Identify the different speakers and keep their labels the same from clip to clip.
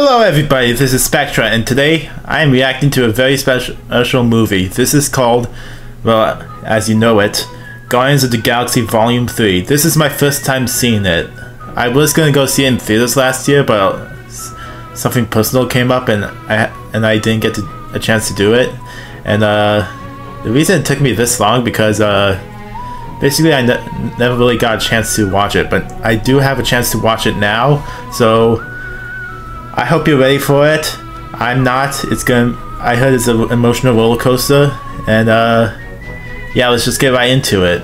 Speaker 1: Hello everybody, this is Spectre and today I am reacting to a very special movie. This is called, well, as you know it, Guardians of the Galaxy Volume 3. This is my first time seeing it. I was gonna go see it in theaters last year, but something personal came up and I and I didn't get to, a chance to do it. And uh, the reason it took me this long because uh, basically I ne never really got a chance to watch it, but I do have a chance to watch it now. So I hope you're ready for it. I'm not. It's gonna. I heard it's an emotional roller coaster, and uh, yeah, let's just get right into it.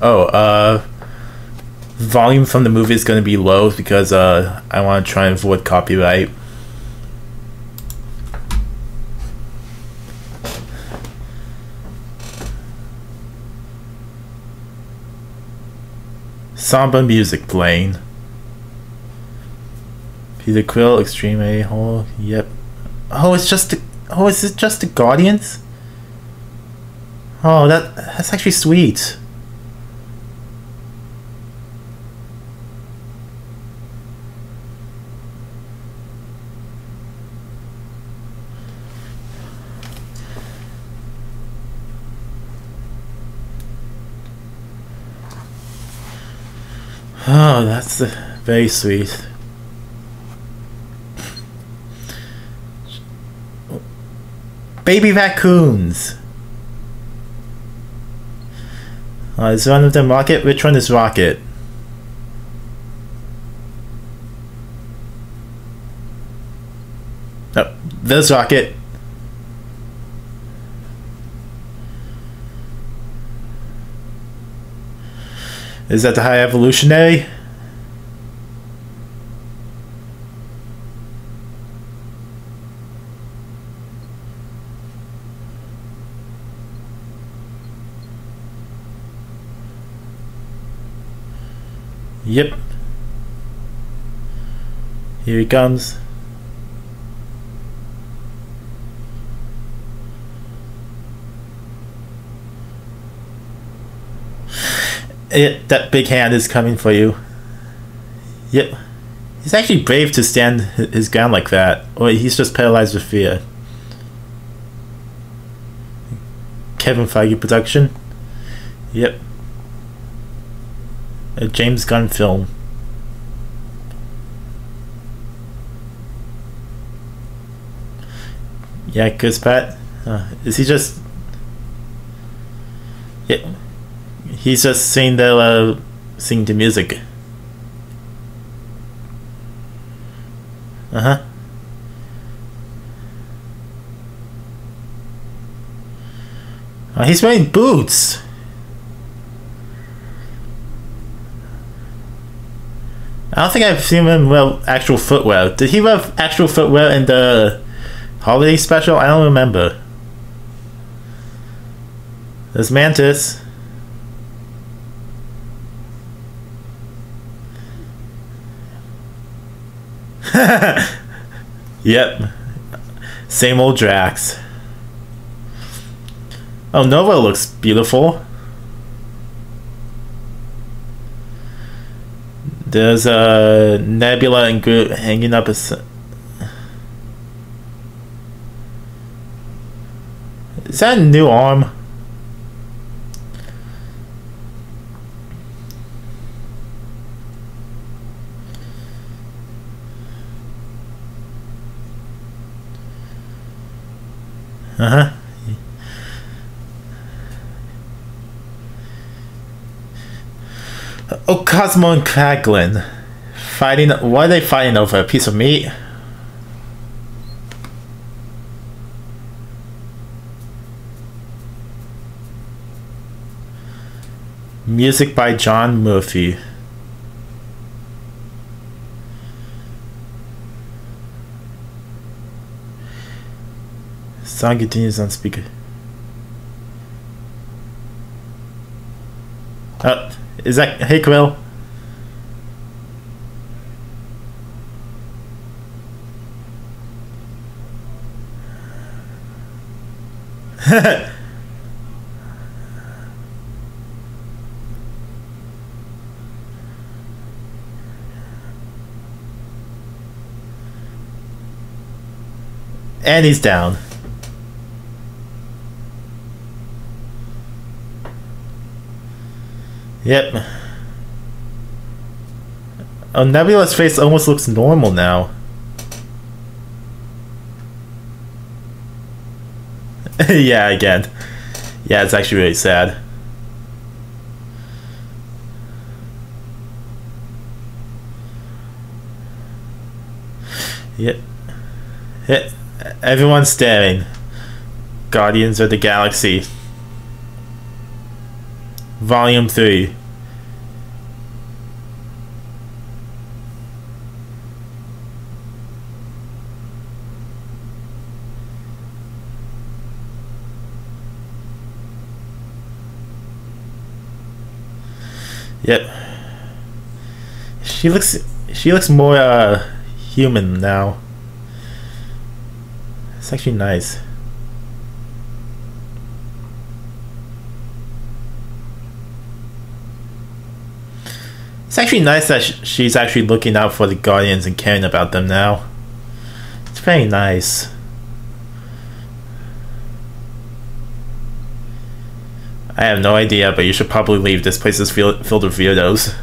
Speaker 1: Oh, uh, volume from the movie is gonna be low because uh, I want to try and avoid copyright. Samba music playing. Peter Quill, Extreme A hole. Yep. Oh, it's just the. Oh, is it just the Guardians? Oh, that that's actually sweet. Oh, that's uh, very sweet. Baby raccoons! Uh, is one of them Rocket? Which one is Rocket? Oh, there's Rocket. Is that the High Evolutionary? Yep. Here he comes. It, that big hand is coming for you. Yep. He's actually brave to stand his ground like that, or he's just paralyzed with fear. Kevin Feige production. Yep a James Gunn film. Yeah, because Pat, Uh, is he just? Yeah, he's just singing the uh, singing the music. Uh huh. Uh, he's wearing boots. I don't think I've seen him wear actual footwear. Did he wear actual footwear in the holiday special? I don't remember. There's Mantis. yep. Same old Drax. Oh, Nova looks beautiful. There's a Nebula and Groot hanging up a. Is that a new arm? Uh huh. Oh, Cosmo and Kraglin. Fighting. Why are they fighting over a piece of meat? Music by John Murphy. Song continues on speaker. Oh. Is that hey Quill? and he's down. Yep. Oh, Nebula's face almost looks normal now. yeah, again. Yeah, it's actually really sad. Yep. Yep. Everyone's staring. Guardians of the Galaxy. Volume 3. Yep. She looks she looks more uh, human now. It's actually nice. Actually nice that sh she's actually looking out for the Guardians and caring about them now. It's very nice. I have no idea, but you should probably leave. This place is filled with weirdos.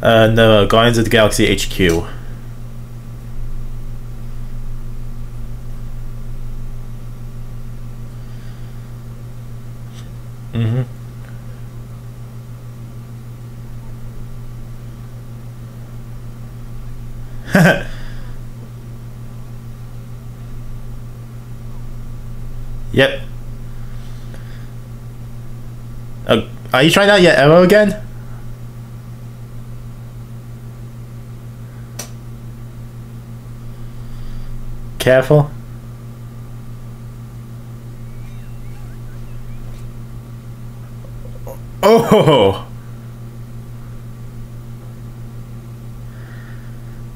Speaker 1: Uh, no, Guardians of the Galaxy HQ. Mm-hmm. yep. Uh, are you trying out your arrow again? Careful. Oh!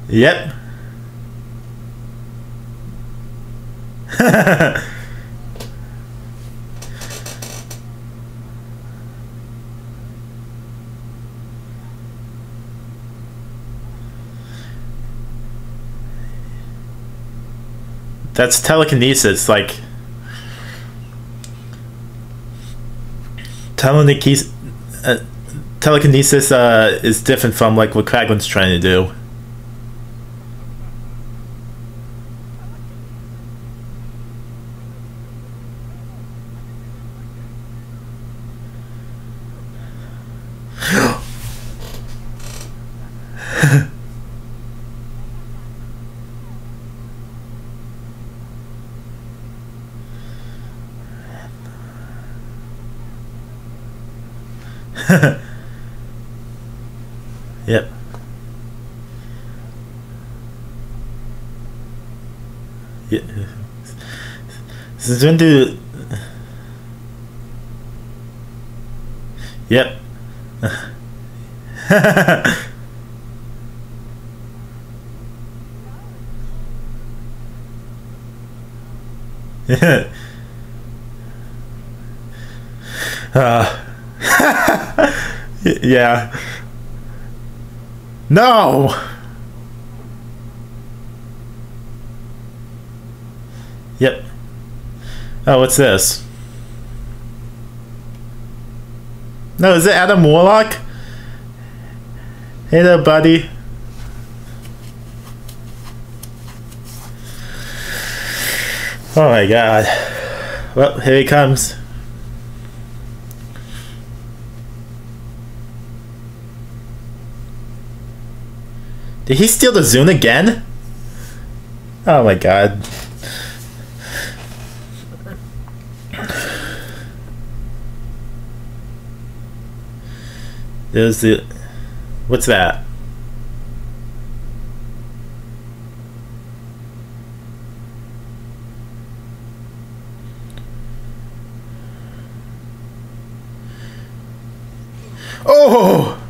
Speaker 1: Yep. That's telekinesis, like telekinesis. Uh, telekinesis uh, is different from like what Kraglin's trying to do. yep. Yeah. Is going to. Yep. uh. yeah. No. Yep. Oh, what's this? No, is it Adam Warlock? Hey there, buddy. Oh my god. Well, here he comes. Did he steal the Zune again? Oh my god. There's the... What's that? Oh!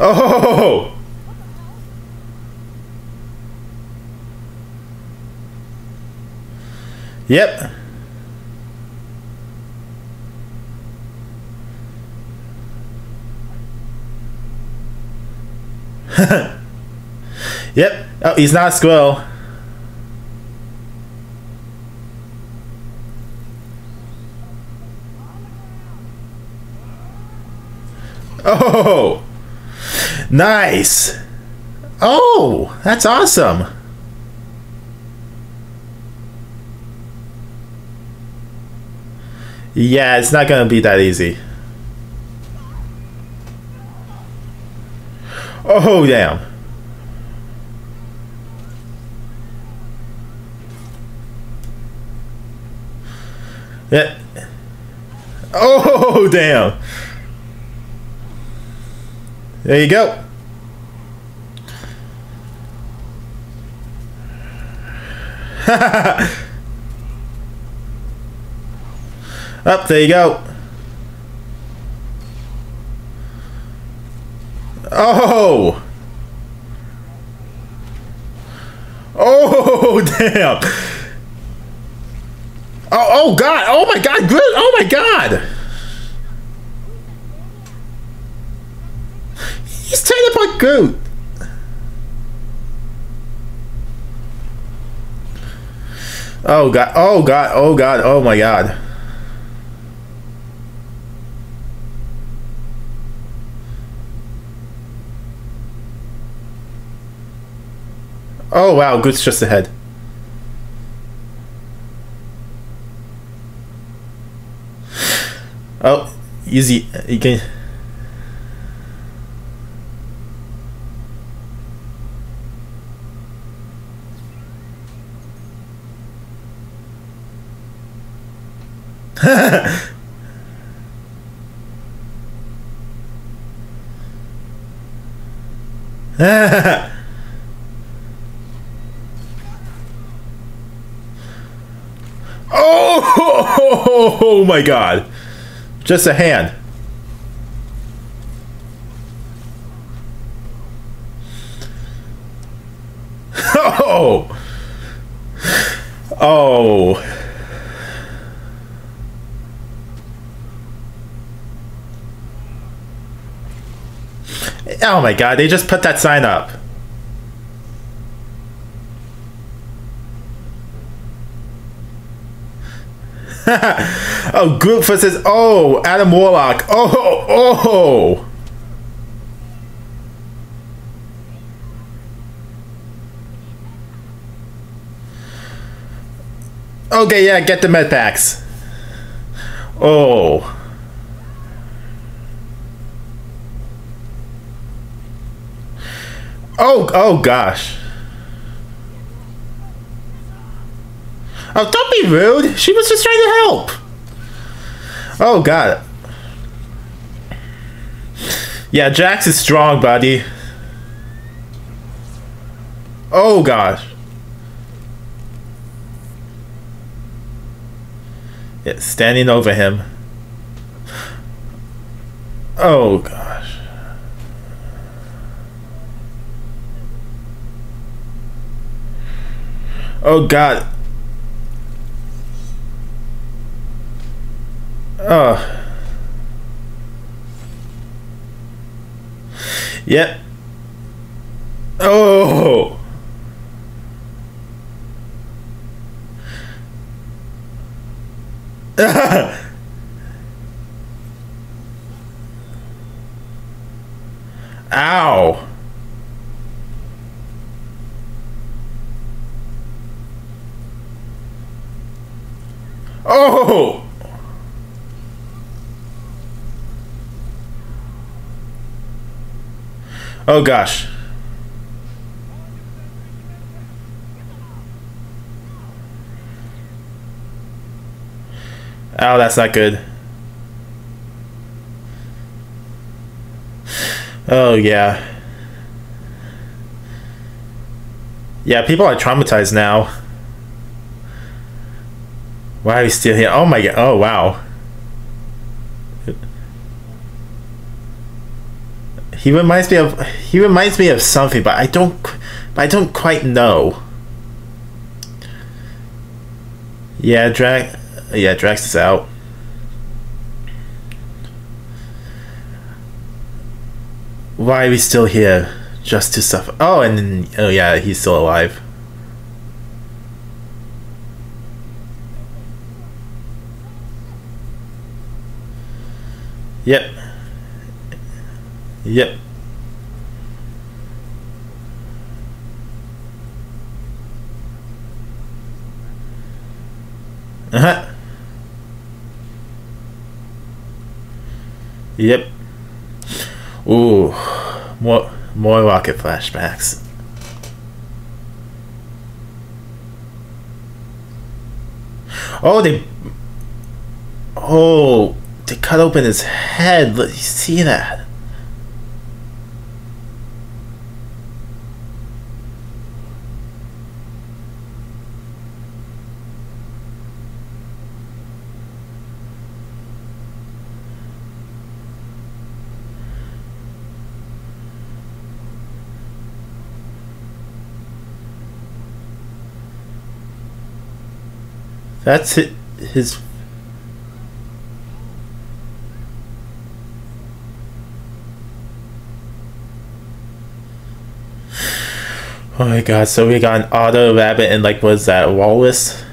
Speaker 1: Oh! Yep. Yep. Oh, he's not a squirrel. Oh, nice. Oh, that's awesome. Yeah, it's not gonna be that easy. Oh, damn. Yeah. Oh, damn. There you go. Up, there you go. Oh! Oh, damn! Oh, God! Oh my God! Good! Oh my God! He's turning up like Groot. Oh God! Oh God! Oh God! Oh my God! Oh wow, Groot's just ahead. Oh, easy. You can. oh, oh my god. Just a hand. Oh. Oh. Oh my god, they just put that sign up. oh, Groot says, oh, Adam Warlock. Oh, oh. Okay, yeah, get the med packs. Oh. Oh, oh gosh. Oh, don't be rude. She was just trying to help. Oh, God. Yeah, Drax is strong, buddy. Oh, gosh. Yeah, standing over him. Oh, gosh. Oh, God. Oh. Yep. Oh. Ow. Oh. Oh gosh. Oh, that's not good. Oh, yeah. Yeah, people are traumatized now. Why are we still here? Oh my god. Oh, wow. He reminds me of he reminds me of something, but I don't I don't quite know. Yeah, Drax yeah, Drax is out. Why are we still here? just to suffer. Oh, and then, oh yeah, he's still alive. Yep. Yep. Uh-huh. Yep. Ooh. More more rocket flashbacks. Oh, they Oh, they cut open his head. Let you see that. That's it, his. Oh my god, so we got an auto rabbit and like was that walrus?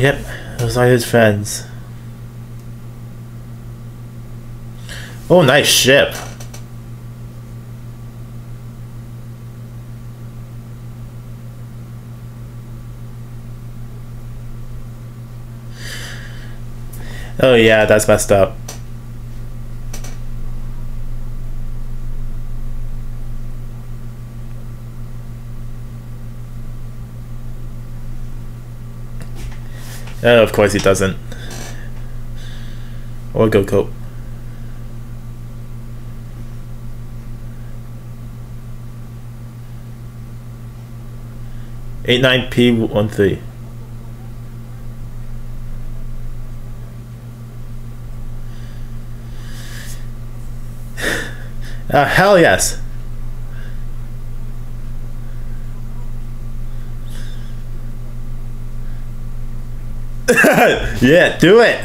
Speaker 1: Yep, those are his friends. Oh, nice ship. Oh yeah, that's messed up. Of course he doesn't. Orgocorp. Eight nine P one three. Uh, hell yes. yeah, do it.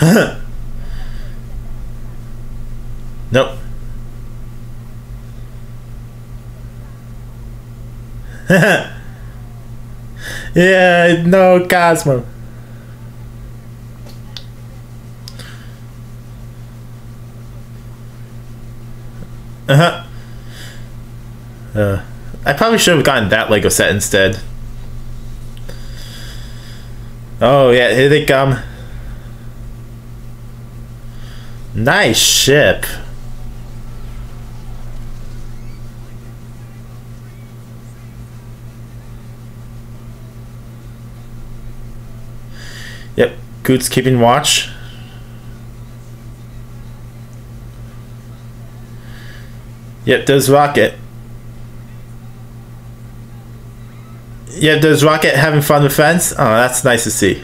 Speaker 1: nope. yeah, no Cosmo. Uh-huh. Uh, I probably should have gotten that Lego set instead. Oh yeah, here they come. Nice ship. Yep, Groot's keeping watch. Yep, does Rocket. Yep, does Rocket having fun with friends? Oh, that's nice to see.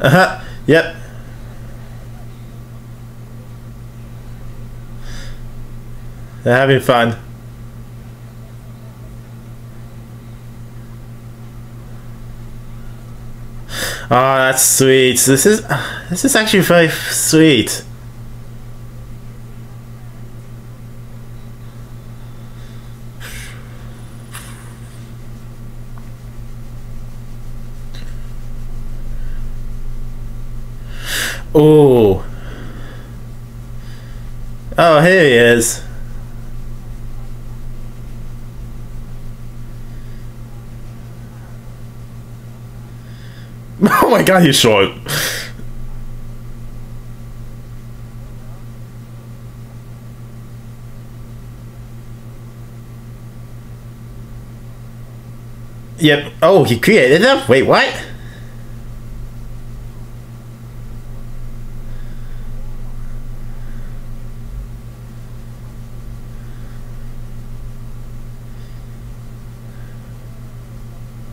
Speaker 1: Uh-huh. Yep. They're having fun. Oh, that's sweet. This is this is actually very sweet. Oh. Oh, here he is. Oh my god, he's short. Yep. Oh, he created them? Wait, what?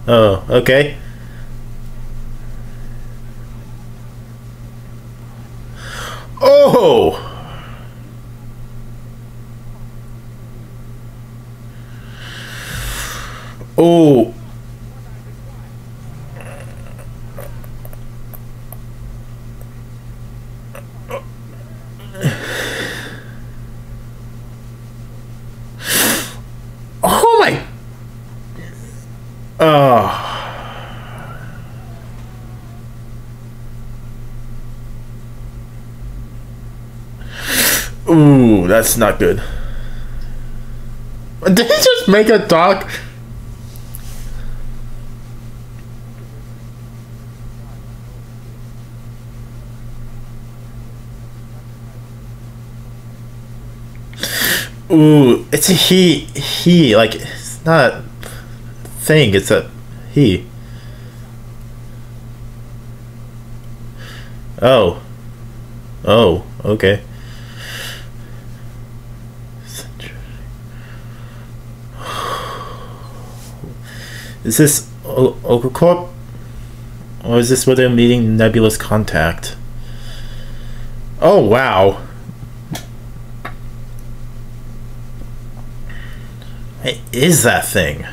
Speaker 1: Oh, okay. That's not good. Did he just make a dog? Ooh, it's a he. He like it's not a thing. It's a he. Oh. Oh. Okay. Is this Orgocorp? Or is this where they're meeting Nebula's Contact? Oh, wow. What is that thing?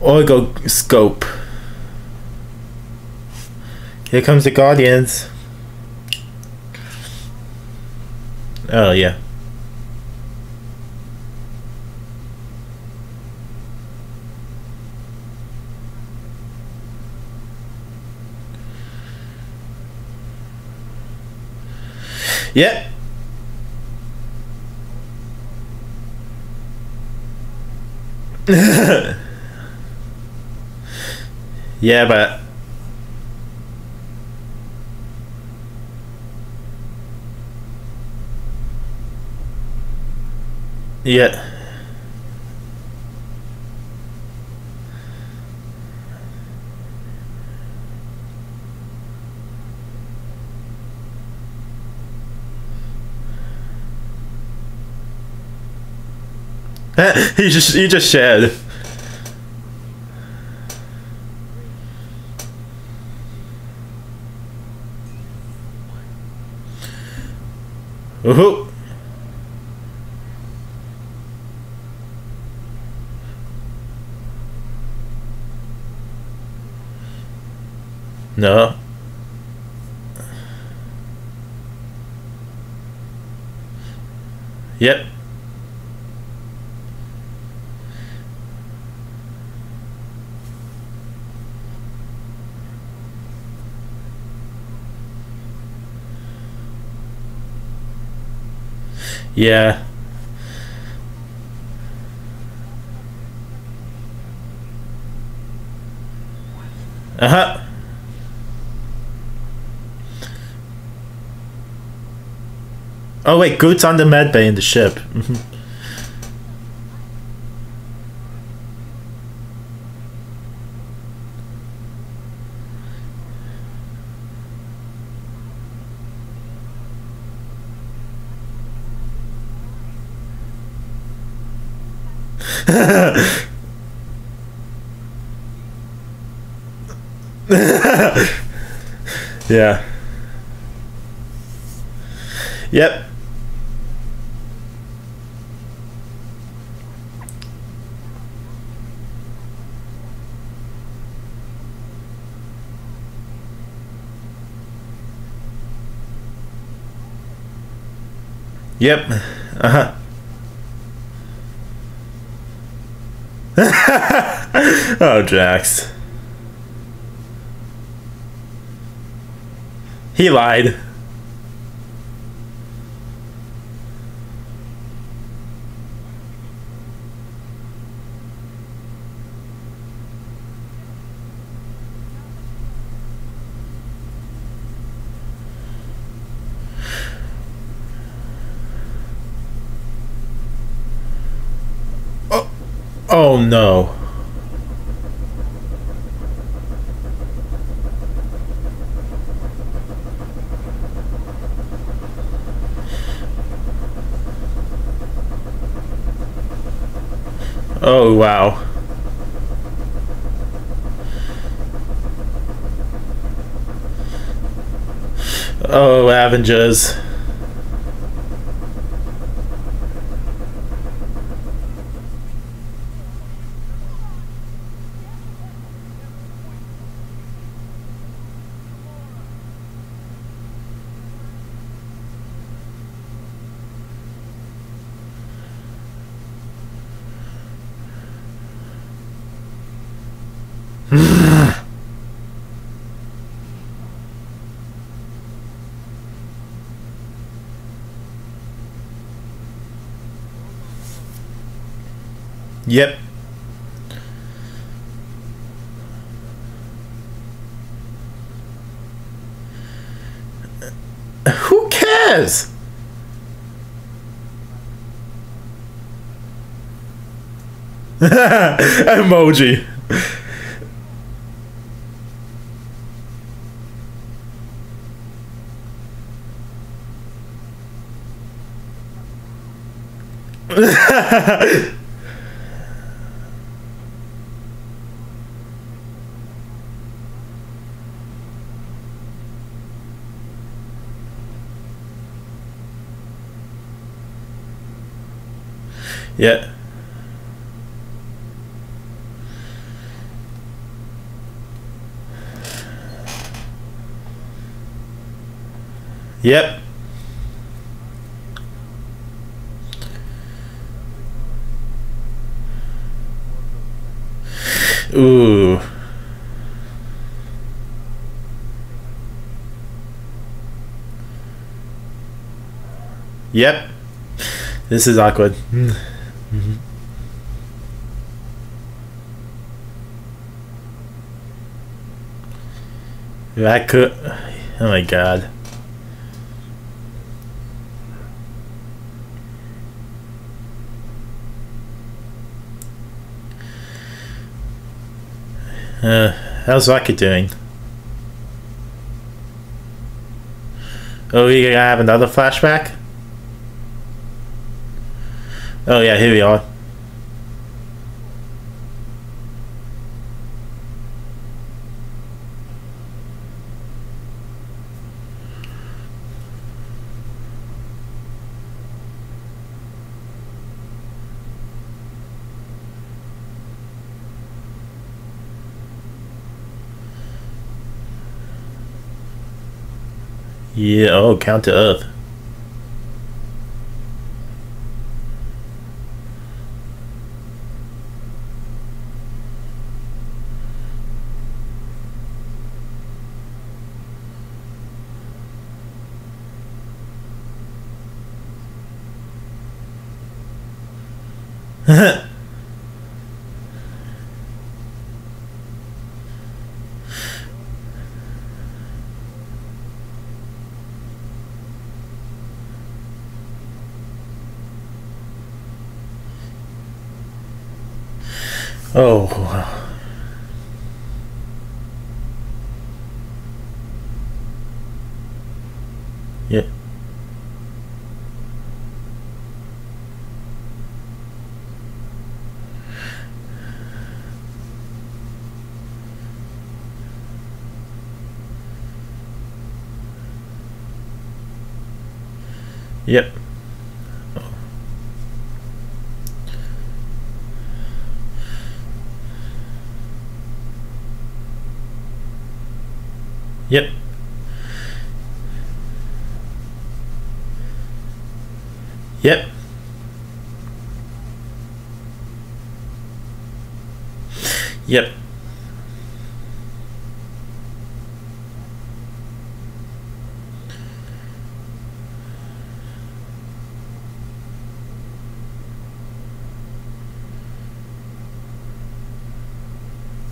Speaker 1: Oligoscope. Here comes the Guardians. Oh, yeah. Yep. yeah, but yeah. he just he just shared. Woohoo! No. Yep. Yeah. Uh huh. Oh wait, Groot's on the med bay in the ship. Yeah. Yep. Yep. Uh huh. oh, Jax. He lied. Oh, oh no. Oh wow. Oh, Avengers. Yep. Who cares? Emoji. Yeah. Yep. Ooh. Yep. This is awkward. Hmm. Mm-hmm. That could. Oh my god. Uh, how's Rocket doing? Oh, we gonna have another flashback? Oh yeah, here we are. Yeah, oh, Counter-Earth. oh. wow. Yeah. Yep. Yep. Yep. Yep.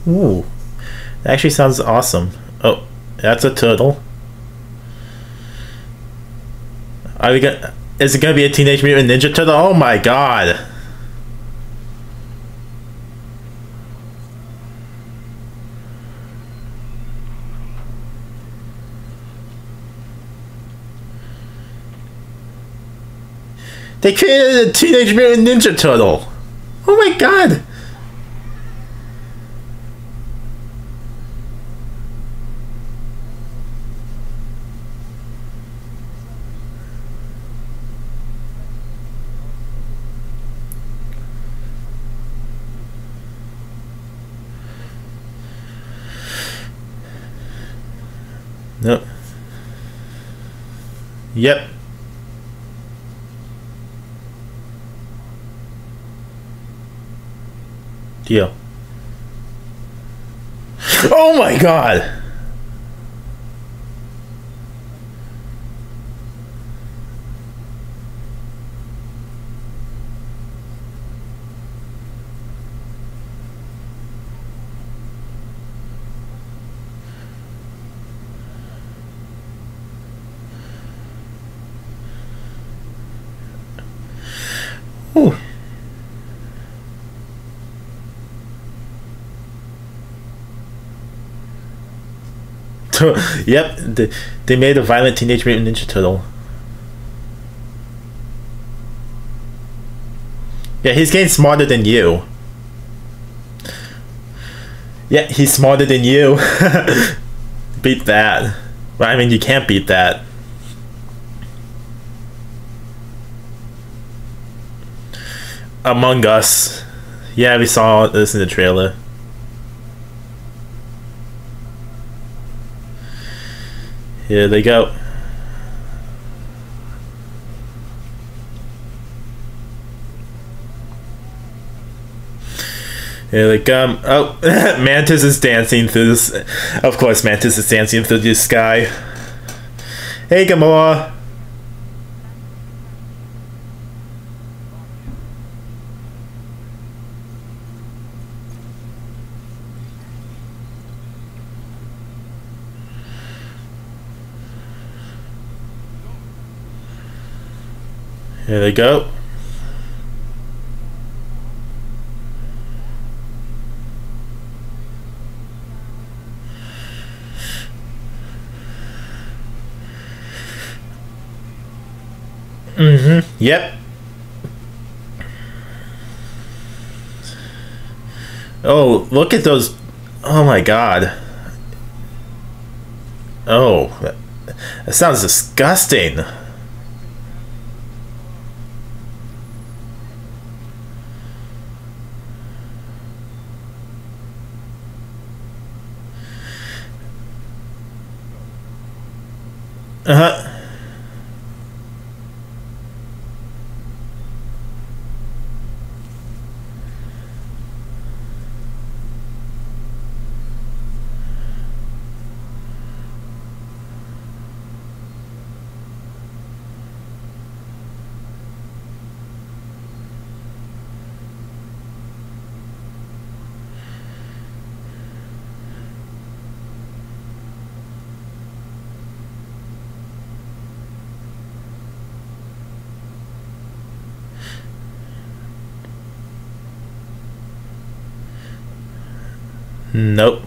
Speaker 1: Ooh. That actually sounds awesome. Oh, that's a turtle. Are we gonna, is it gonna be a Teenage Mutant Ninja Turtle? Oh my god! They created a Teenage Mutant Ninja Turtle! Oh my god! Yep. Deal. Oh my god! Ooh. yep, they, they made a violent Teenage Mutant Ninja Turtle. Yeah, he's getting smarter than you. Yeah, he's smarter than you. beat that. Well, I mean, you can't beat that. Among Us. Yeah, we saw this in the trailer. Here they go. Here they come. Oh, Mantis is dancing through this. Of course, Mantis is dancing through the sky. Hey, Gamora. Here they go. Mm-hmm. Yep. Oh, look at those. Oh my god. Oh, that sounds disgusting. Uh huh. Nope.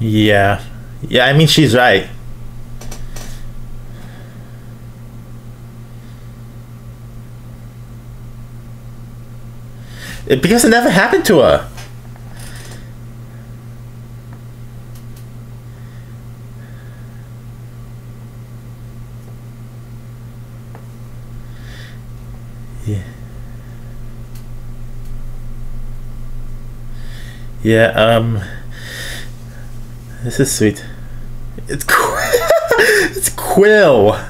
Speaker 1: Yeah. Yeah, I mean, she's right. It, because it never happened to her. Yeah. Yeah, um This is sweet. It's Qu It's Quill.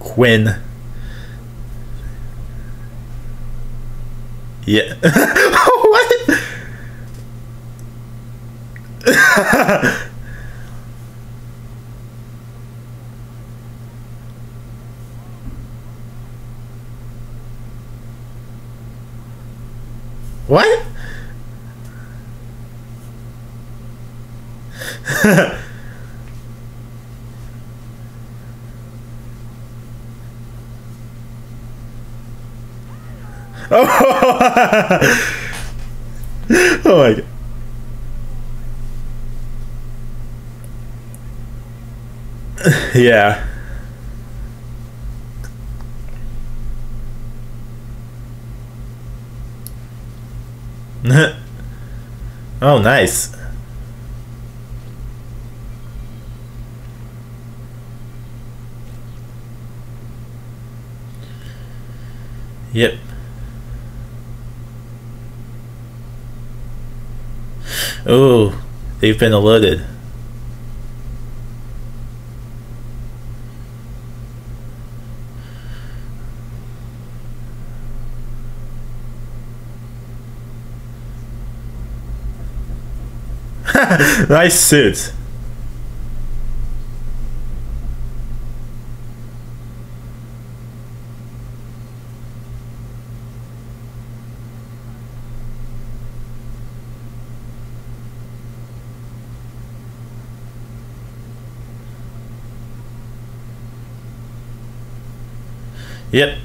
Speaker 1: Quinn. Yeah. what? What? Oh, oh my god. Yeah. oh, nice. Yep. Oh, they've been alerted. nice suit. Yep.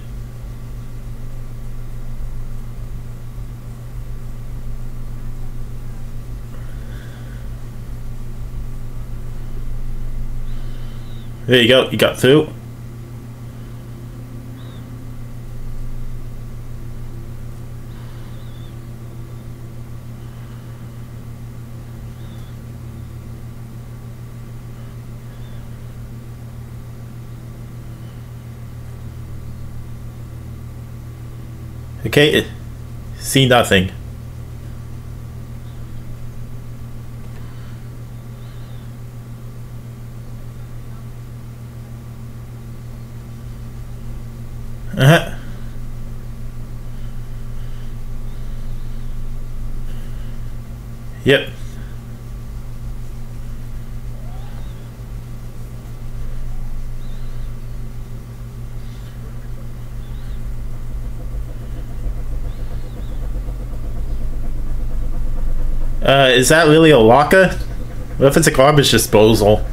Speaker 1: There you go, you got through. Okay, see nothing. Uh-huh. Yep. Uh, is that really a locker? What if it's a garbage disposal?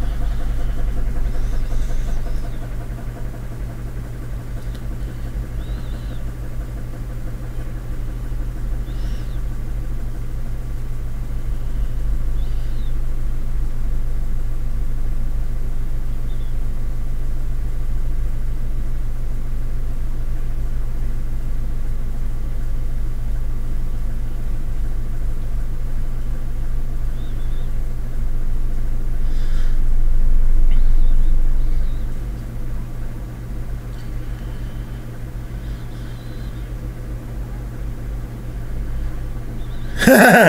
Speaker 1: yeah.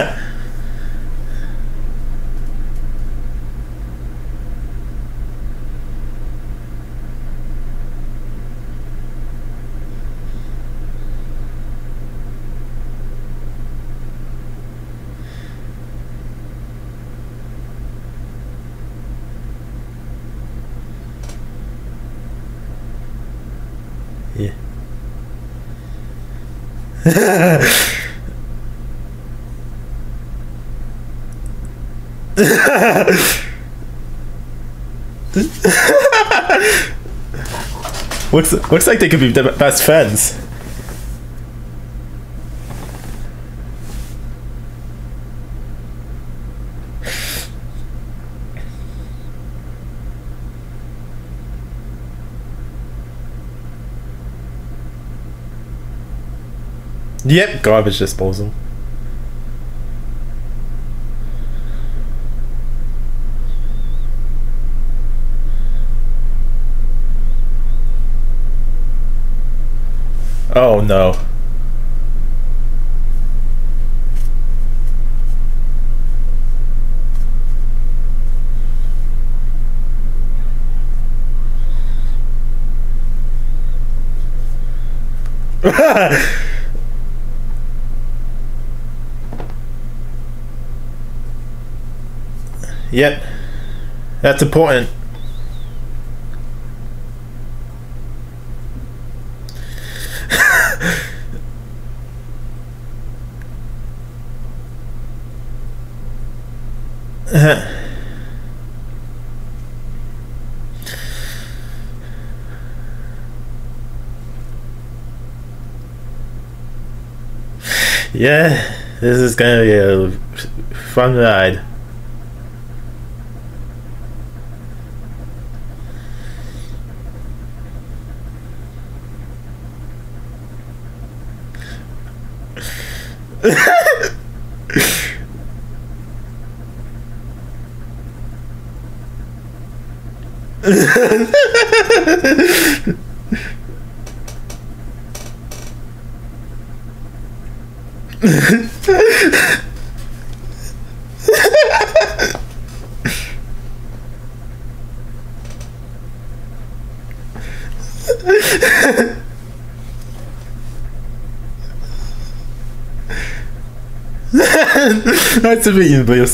Speaker 1: looks looks like they could be the best friends. Yep, garbage disposal. Oh no. yep. That's important. Yeah, this is gonna be a fun ride. Nice to meet you, but you're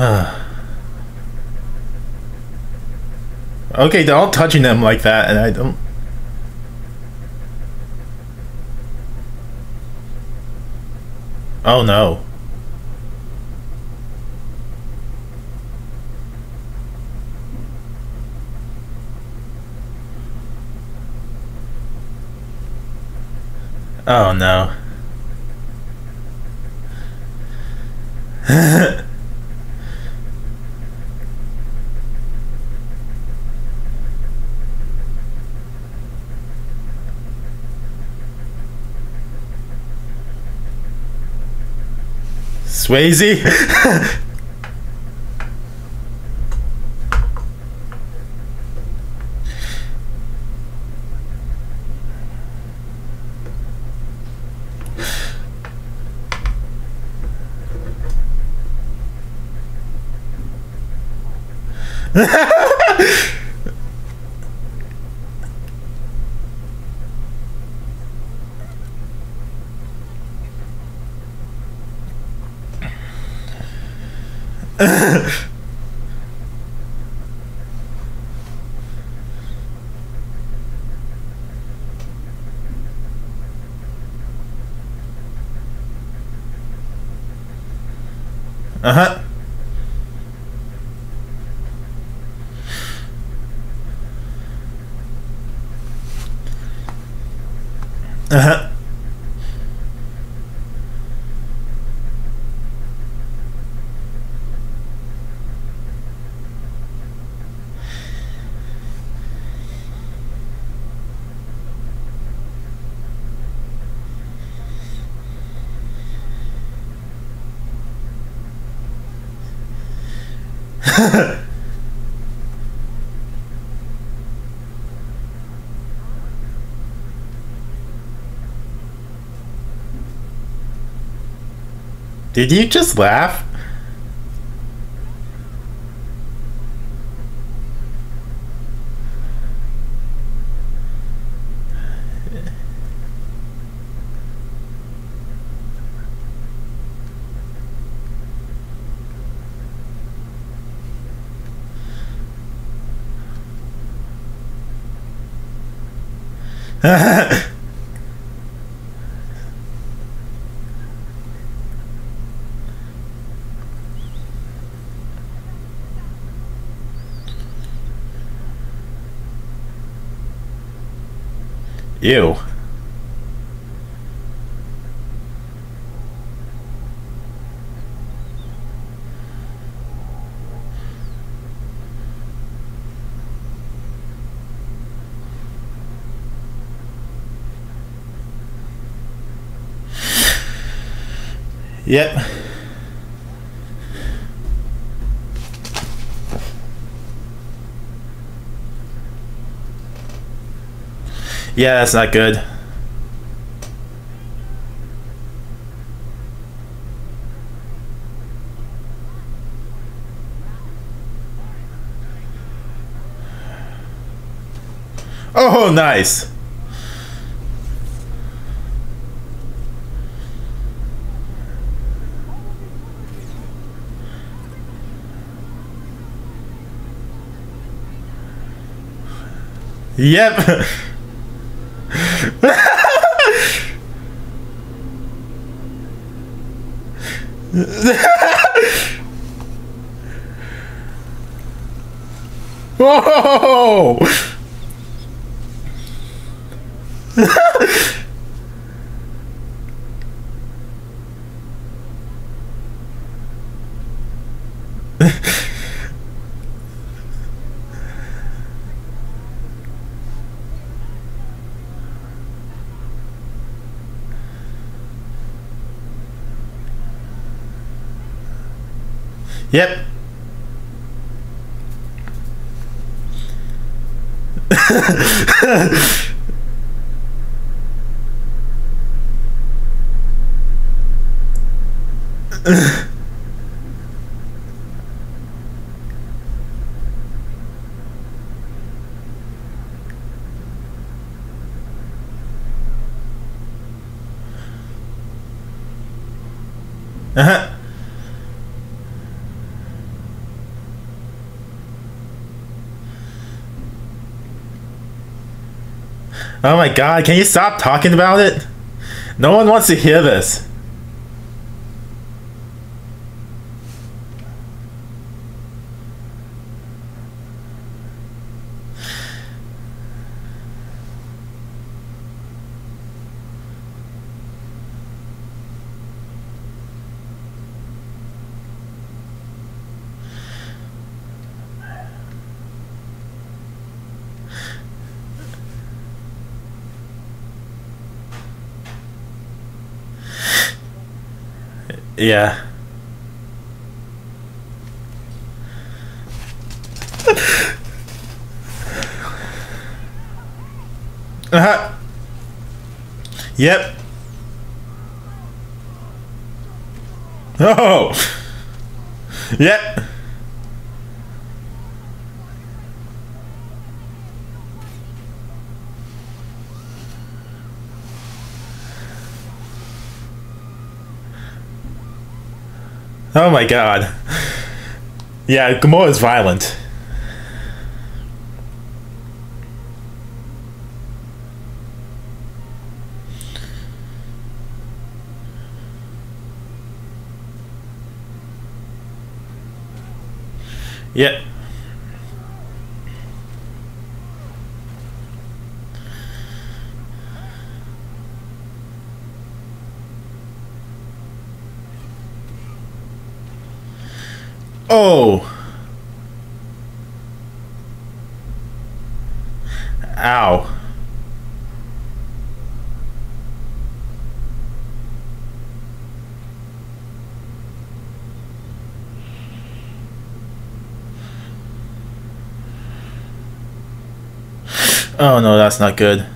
Speaker 1: okay, they're all touching them like that, and I don't. Oh no. Oh no. Swayze? Uh-huh. Uh-huh. Did you just laugh? Ew. Yep. Yeah, that's not good. Oh, nice. Yep. Whoa! Yep. Uh-huh. Oh my god, can you stop talking about it? No one wants to hear this. Yeah. uh-huh. Yep. Oh. Yep. Oh my god. Yeah, Gamora is violent. Yep. Oh. Ow. Oh no, that's not good.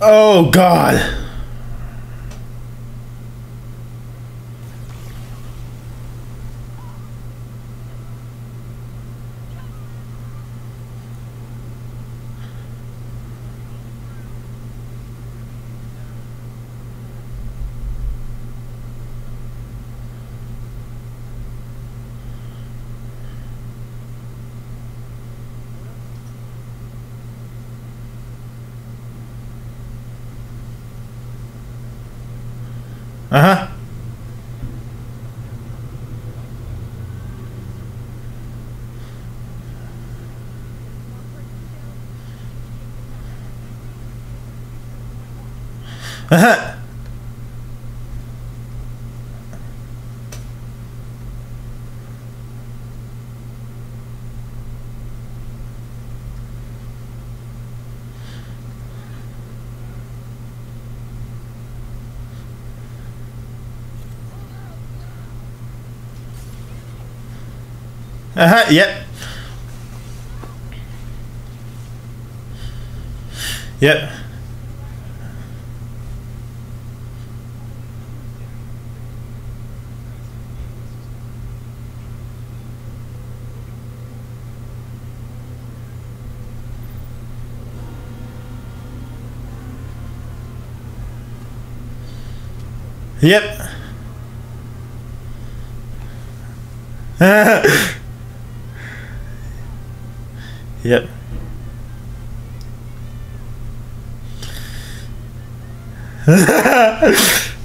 Speaker 1: Oh god. Uh-huh. Uh-huh. Uh-huh, yep. Yep. Yep. yep.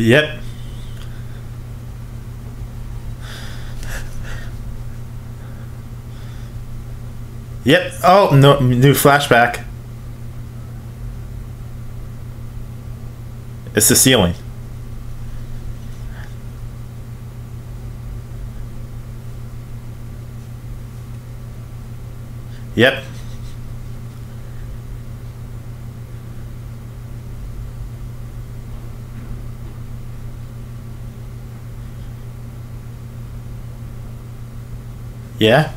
Speaker 1: Yep. Yep. Oh, no, new flashback. It's the ceiling. Yep. Yeah.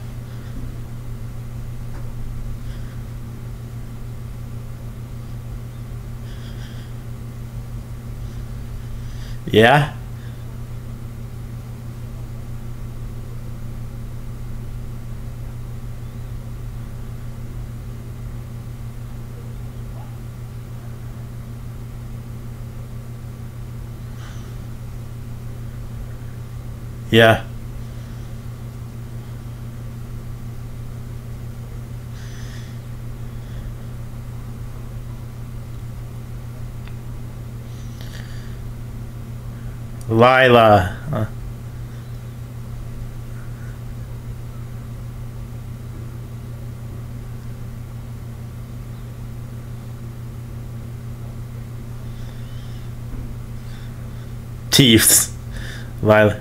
Speaker 1: Yeah. Yeah. Lylla. Uh, Teefs. Lylla.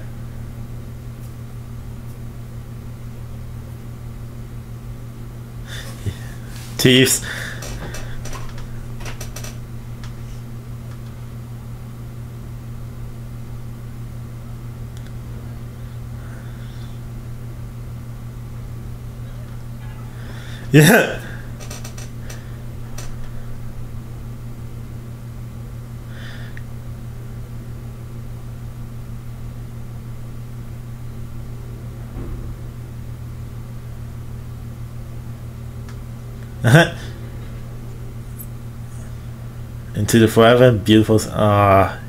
Speaker 1: Teefs. Yeah. Uh-huh. Into the forever beautiful. Ah. Ah.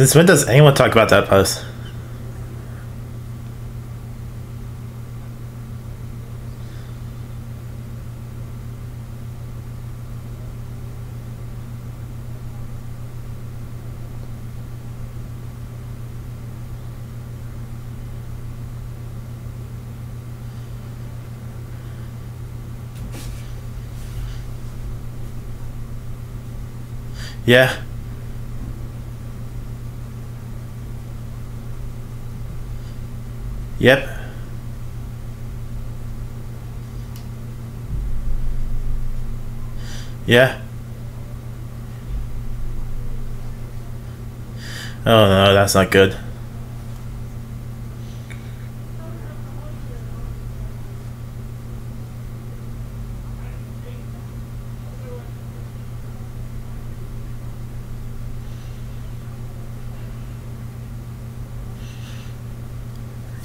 Speaker 1: Since when does anyone talk about that post? Yeah. Yep. Yeah. Oh no, that's not good.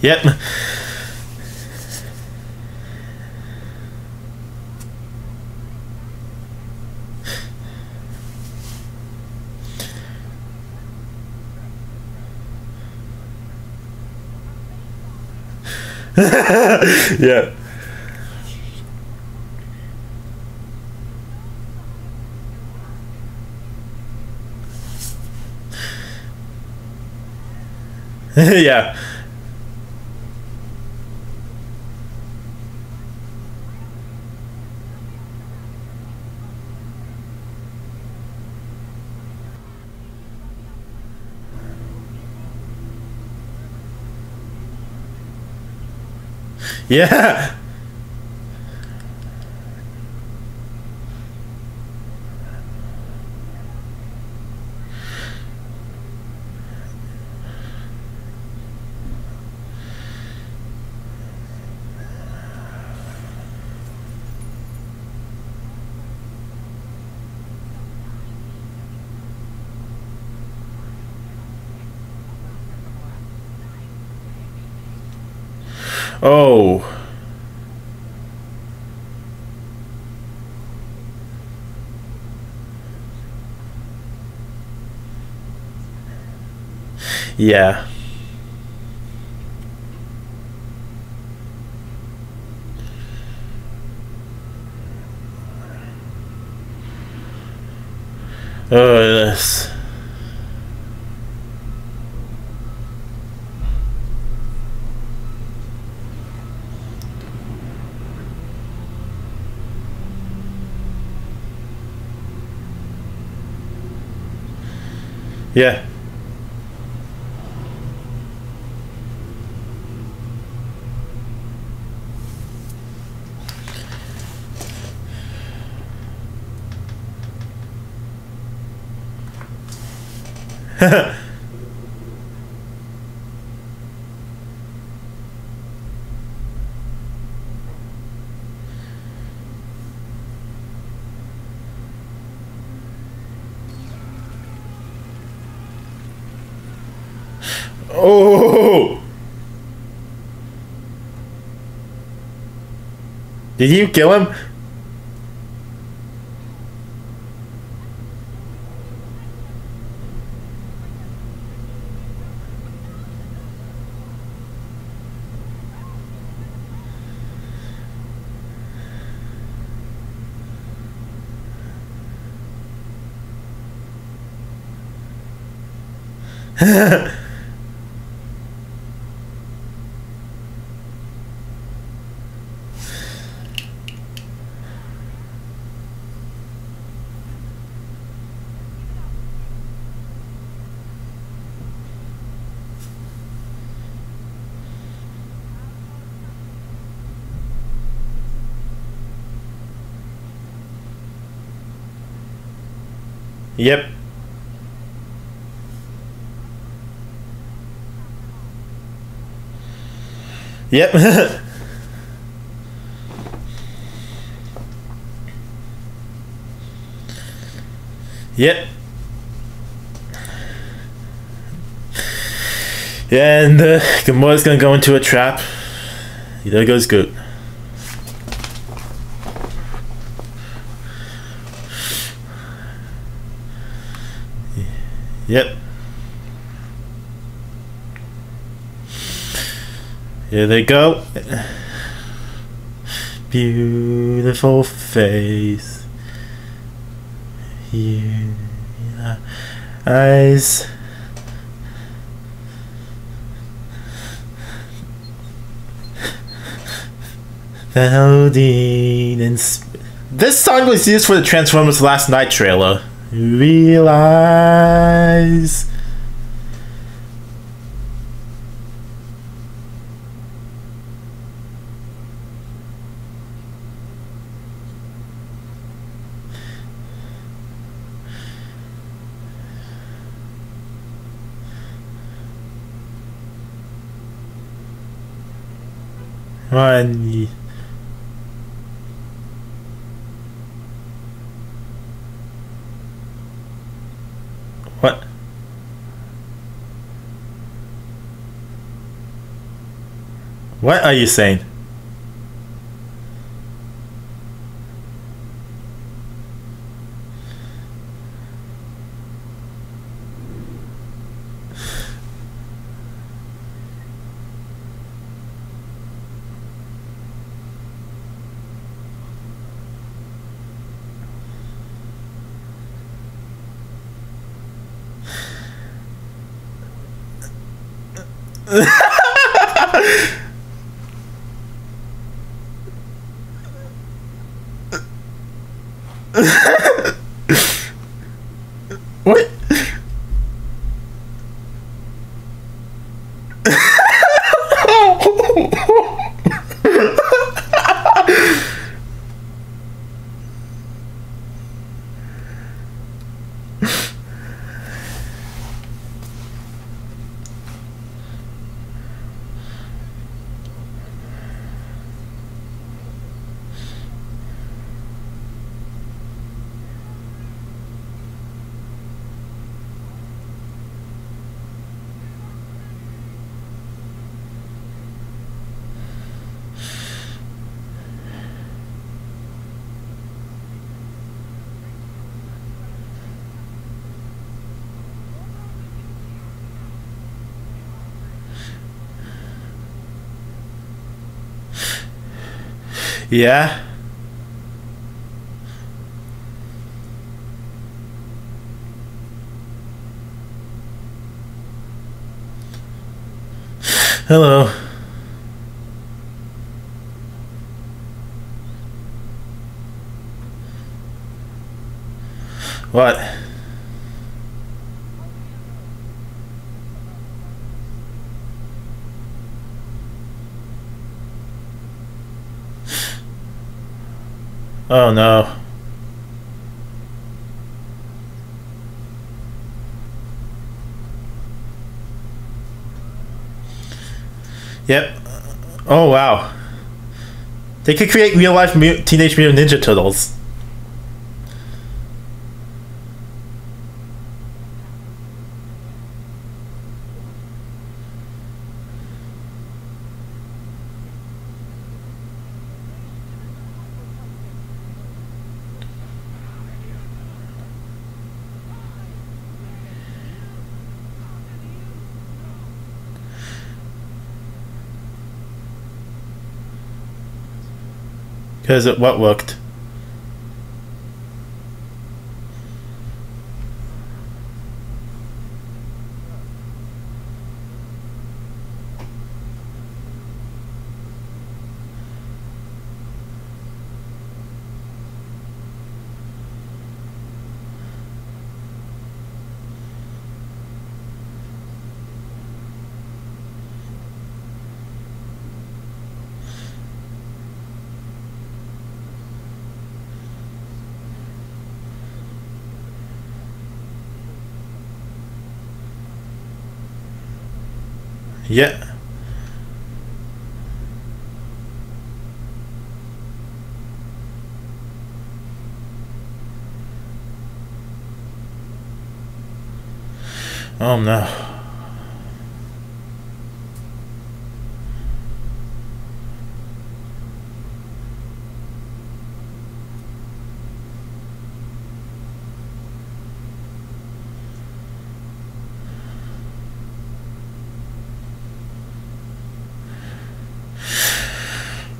Speaker 1: Yep. yeah. yeah. Yeah. Oh, Yeah. Oh, this. Yeah. oh! Did you kill him? Yep. Yep. yep. And uh, Gamora's gonna go into a trap. There goes Groot. Yep. Here they go. Beautiful face. Yeah. Eyes. Veldine and this song was used for the Transformers Last Knight trailer. Realize. What? What are you saying? Yeah? Hello. What? Oh no. Yep. Oh wow. They could create real life Teenage Mutant Ninja Turtles. Because it what worked? Yeah. Oh no.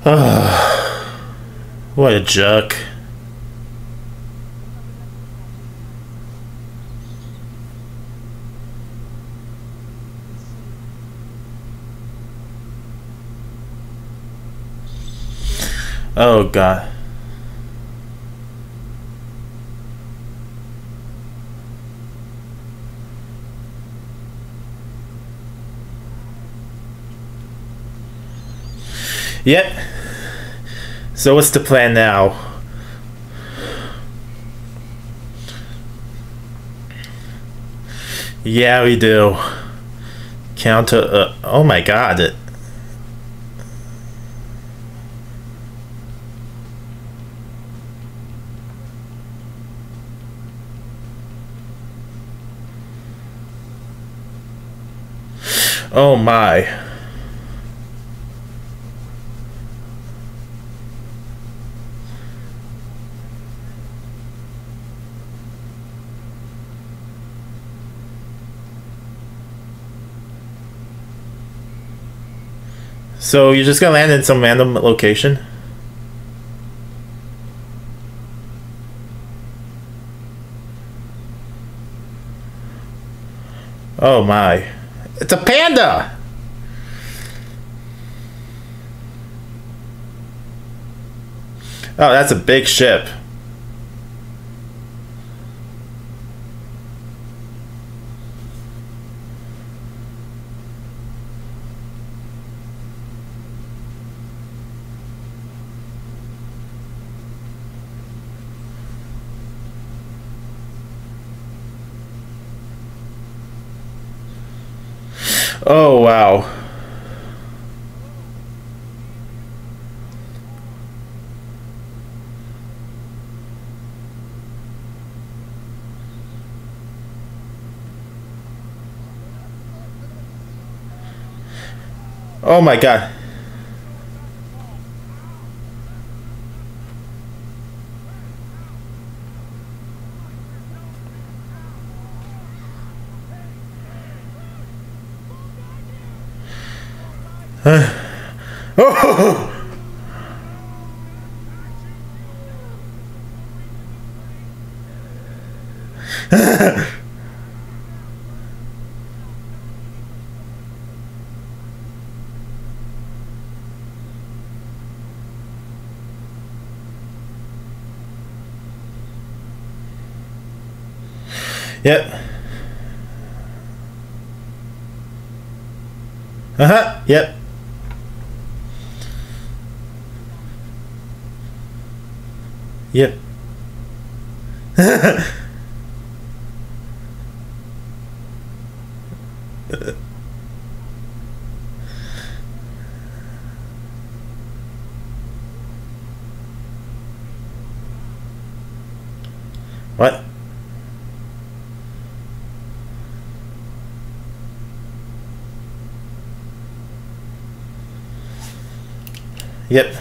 Speaker 1: Ah. what a jerk. Oh god. Yep. So what's the plan now? Yeah, we do. Counter. Uh, oh my god. Oh my. So you're just gonna land in some random location? Oh my. It's a panda! Oh, that's a big ship. Oh, wow. Oh my god. oh! yep. Uh huh. Yep. Yep. what? Yep.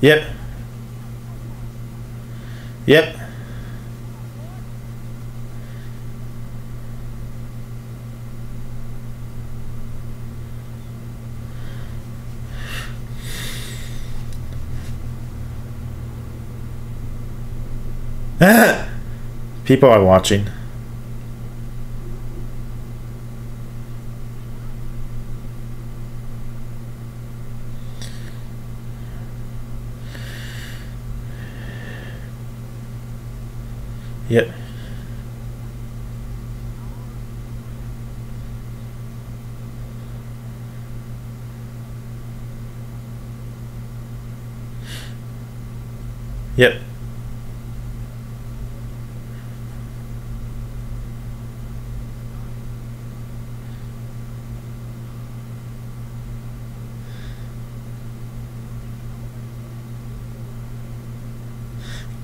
Speaker 1: Yep. Yep. People are watching. Yep. Yep.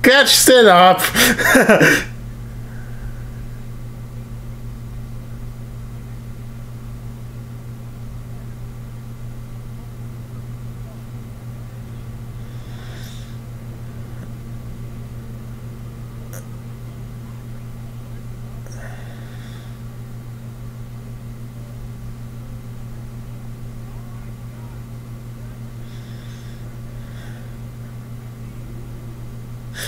Speaker 1: Catch up.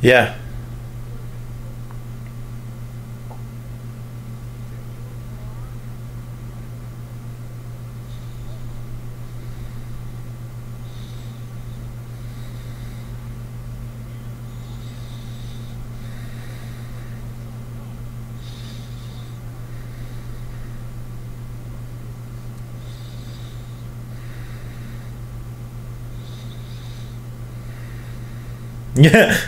Speaker 1: yeah. Yeah.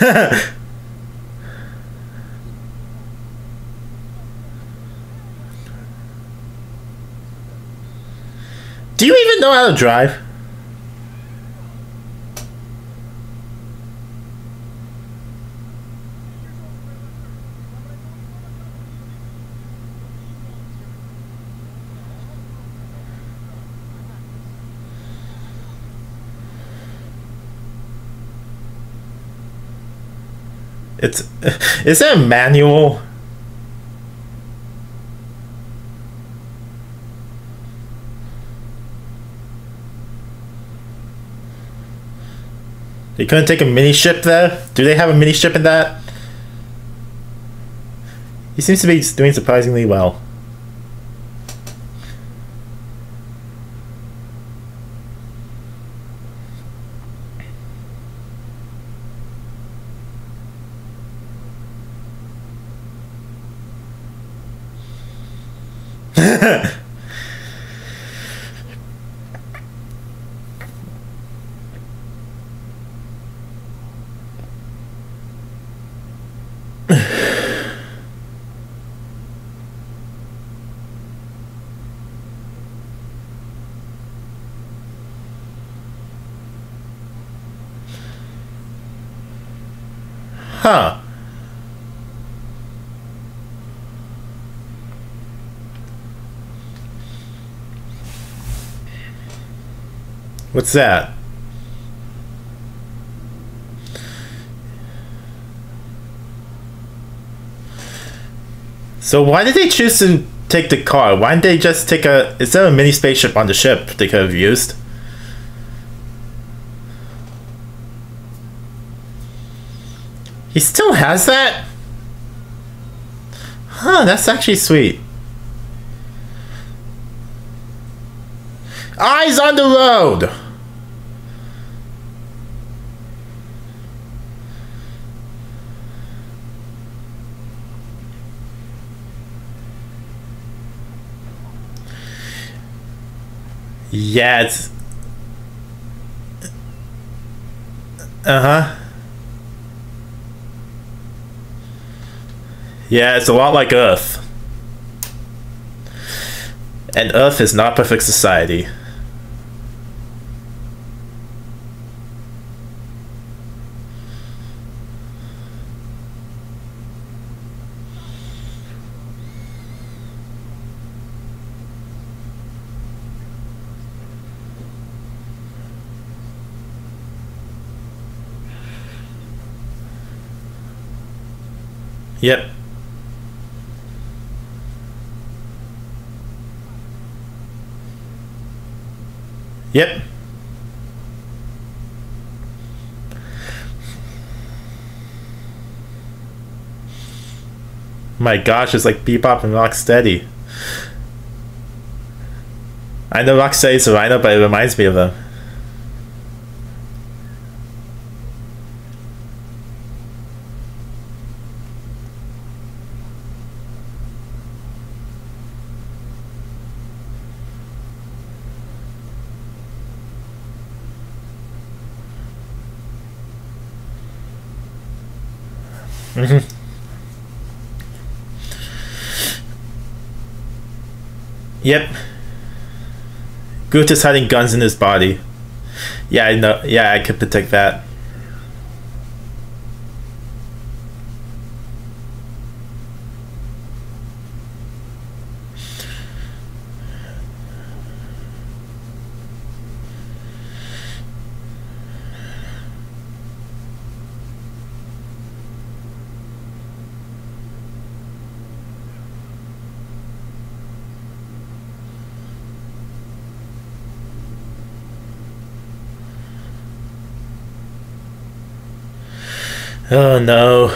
Speaker 1: Do you even know how to drive? It's is that a manual? They couldn't take a mini ship there? Do they have a mini ship in that? He seems to be doing surprisingly well. Huh. What's that? So why did they choose to take the car? Why didn't they just take a... Is there a mini spaceship on the ship they could have used? He still has that? Huh, that's actually sweet. Eyes on the road! Yeah, it's... Uh-huh. Yeah, it's a lot like Earth. And Earth is not perfect society. Yep. Yep. My gosh, it's like Bebop and Rocksteady. I know Rocksteady's a rhino, but it reminds me of them. Mm-hmm. Yep. Groot is hiding guns in his body. Yeah, I know. Yeah, I could protect that. Oh no.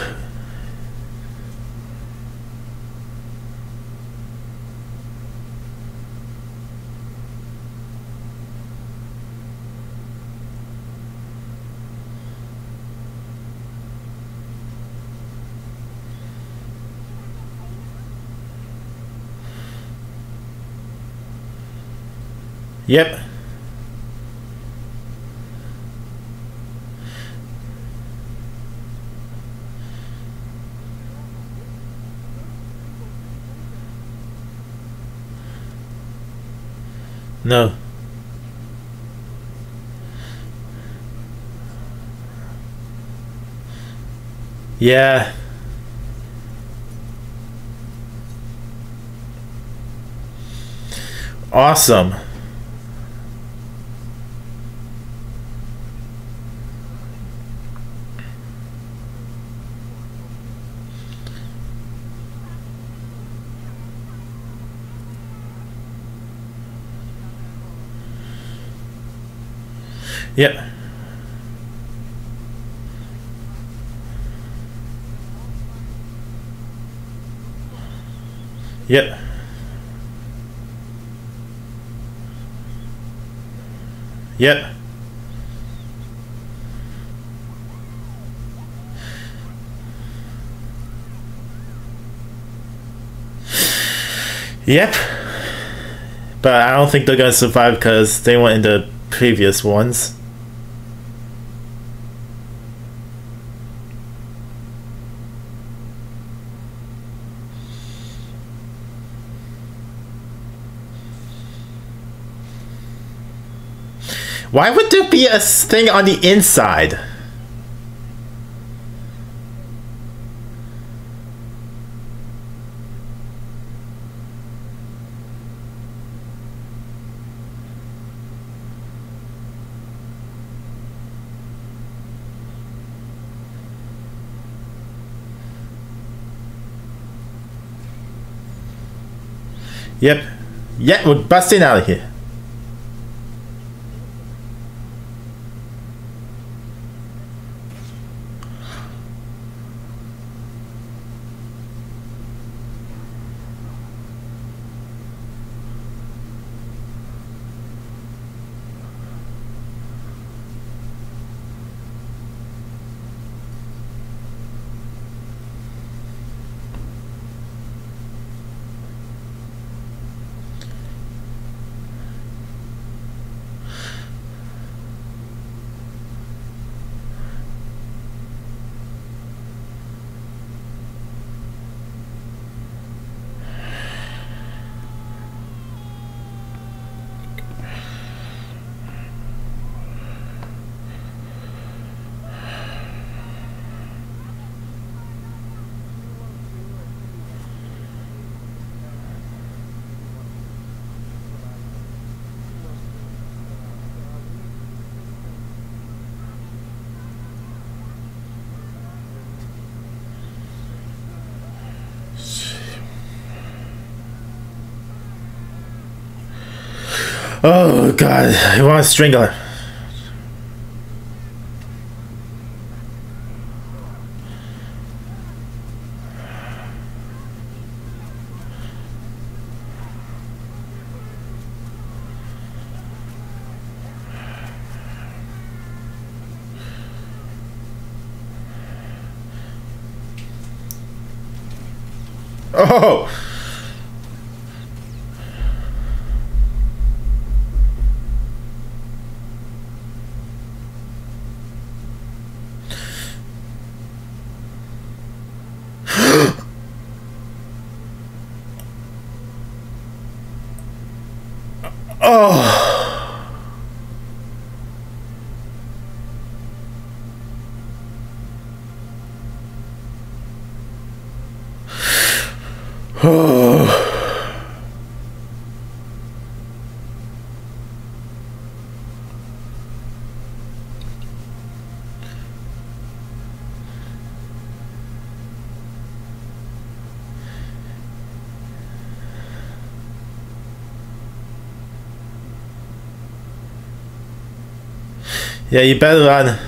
Speaker 1: Yep. No. Yeah. Awesome. Yep. Yep. Yep. Yep. But I don't think they're gonna survive because they went into previous ones. Why would there be a thing on the inside? Yep. Yeah, we're busting out of here. Oh god, I want to strangle her. Oh! oh! Oh. Yeah, you better run.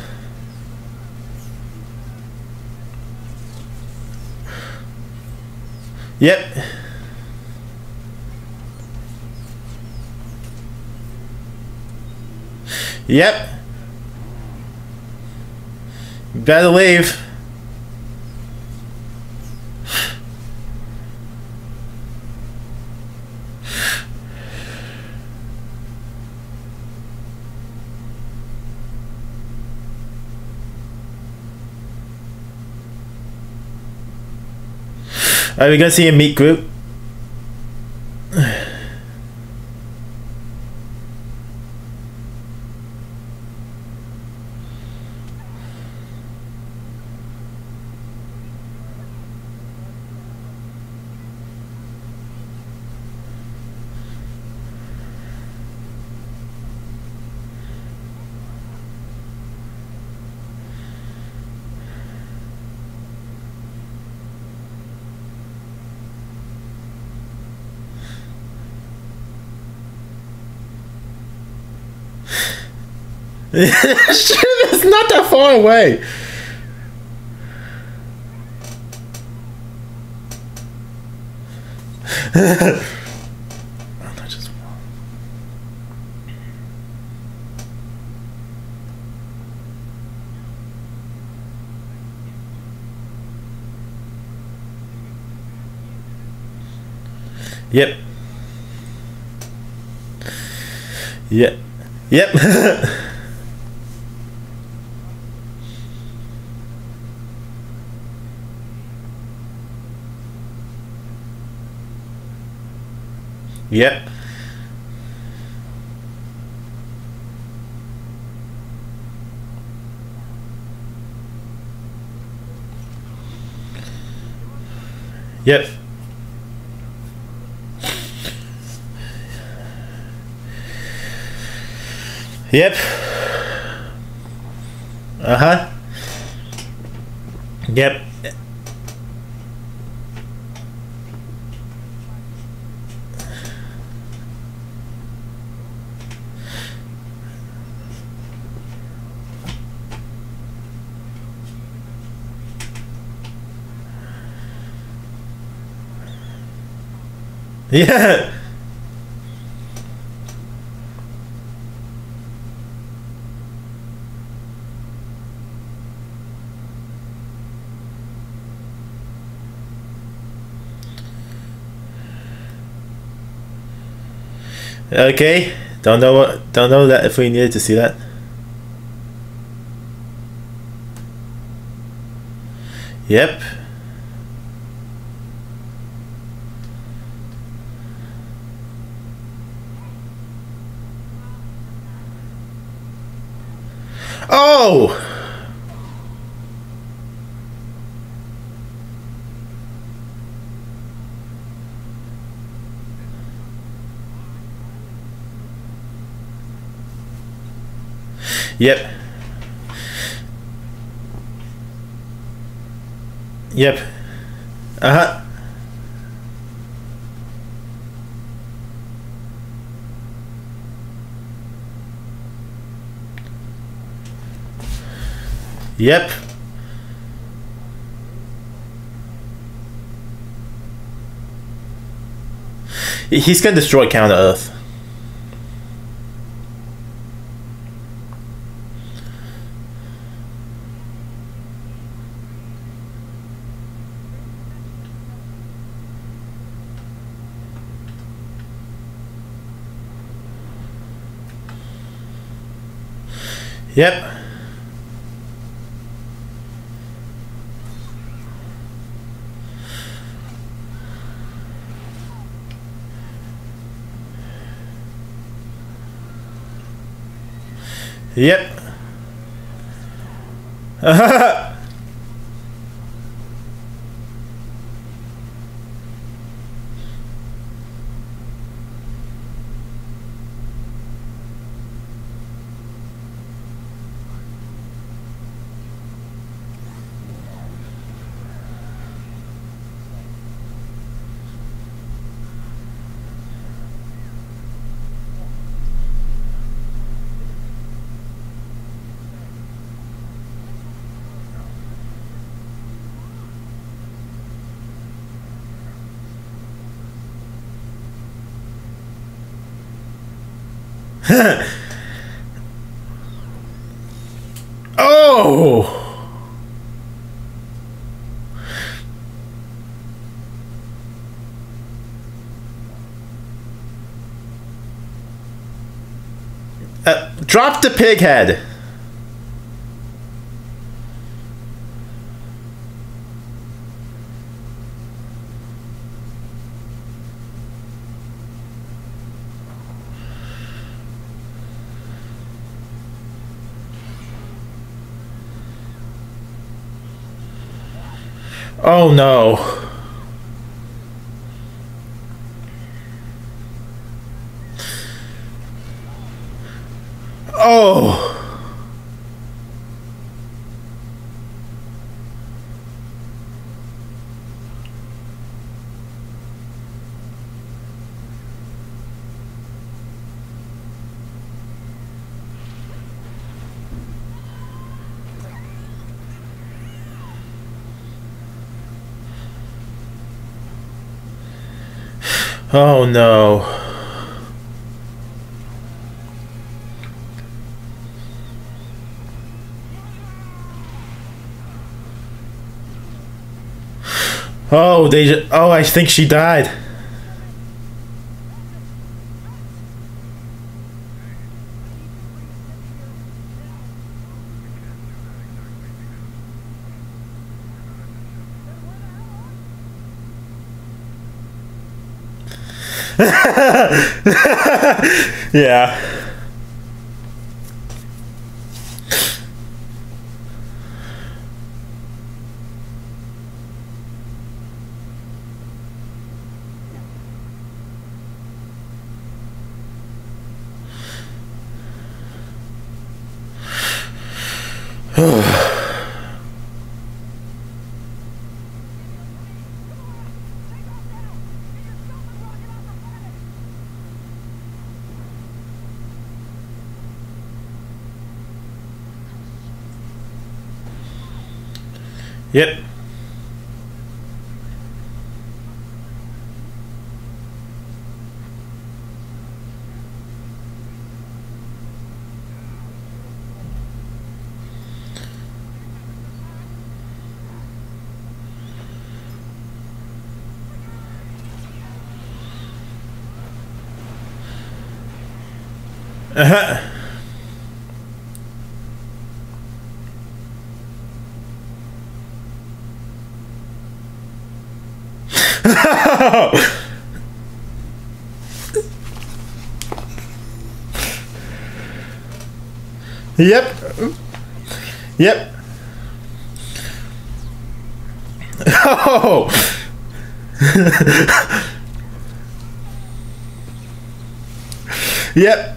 Speaker 1: Yep. Yep. Better leave. Are we gonna see a meet group? It's not that far away. Yep. Yep. Yep. yep. Yep. Yep. Uh huh. Yep. Yeah. Okay. Don't know what. Don't know that if we needed to see that. Yep. Oh! Yep. Yep. Uh-huh. Yep. He's gonna destroy Counter Earth. Yep. Yep. Uh, oh! Uh, drop the pig head. Oh no. Oh. Oh no. Oh, they. Oh, I think she died. yeah. Yep. Uh-huh. yep. Yep. Oh. yep.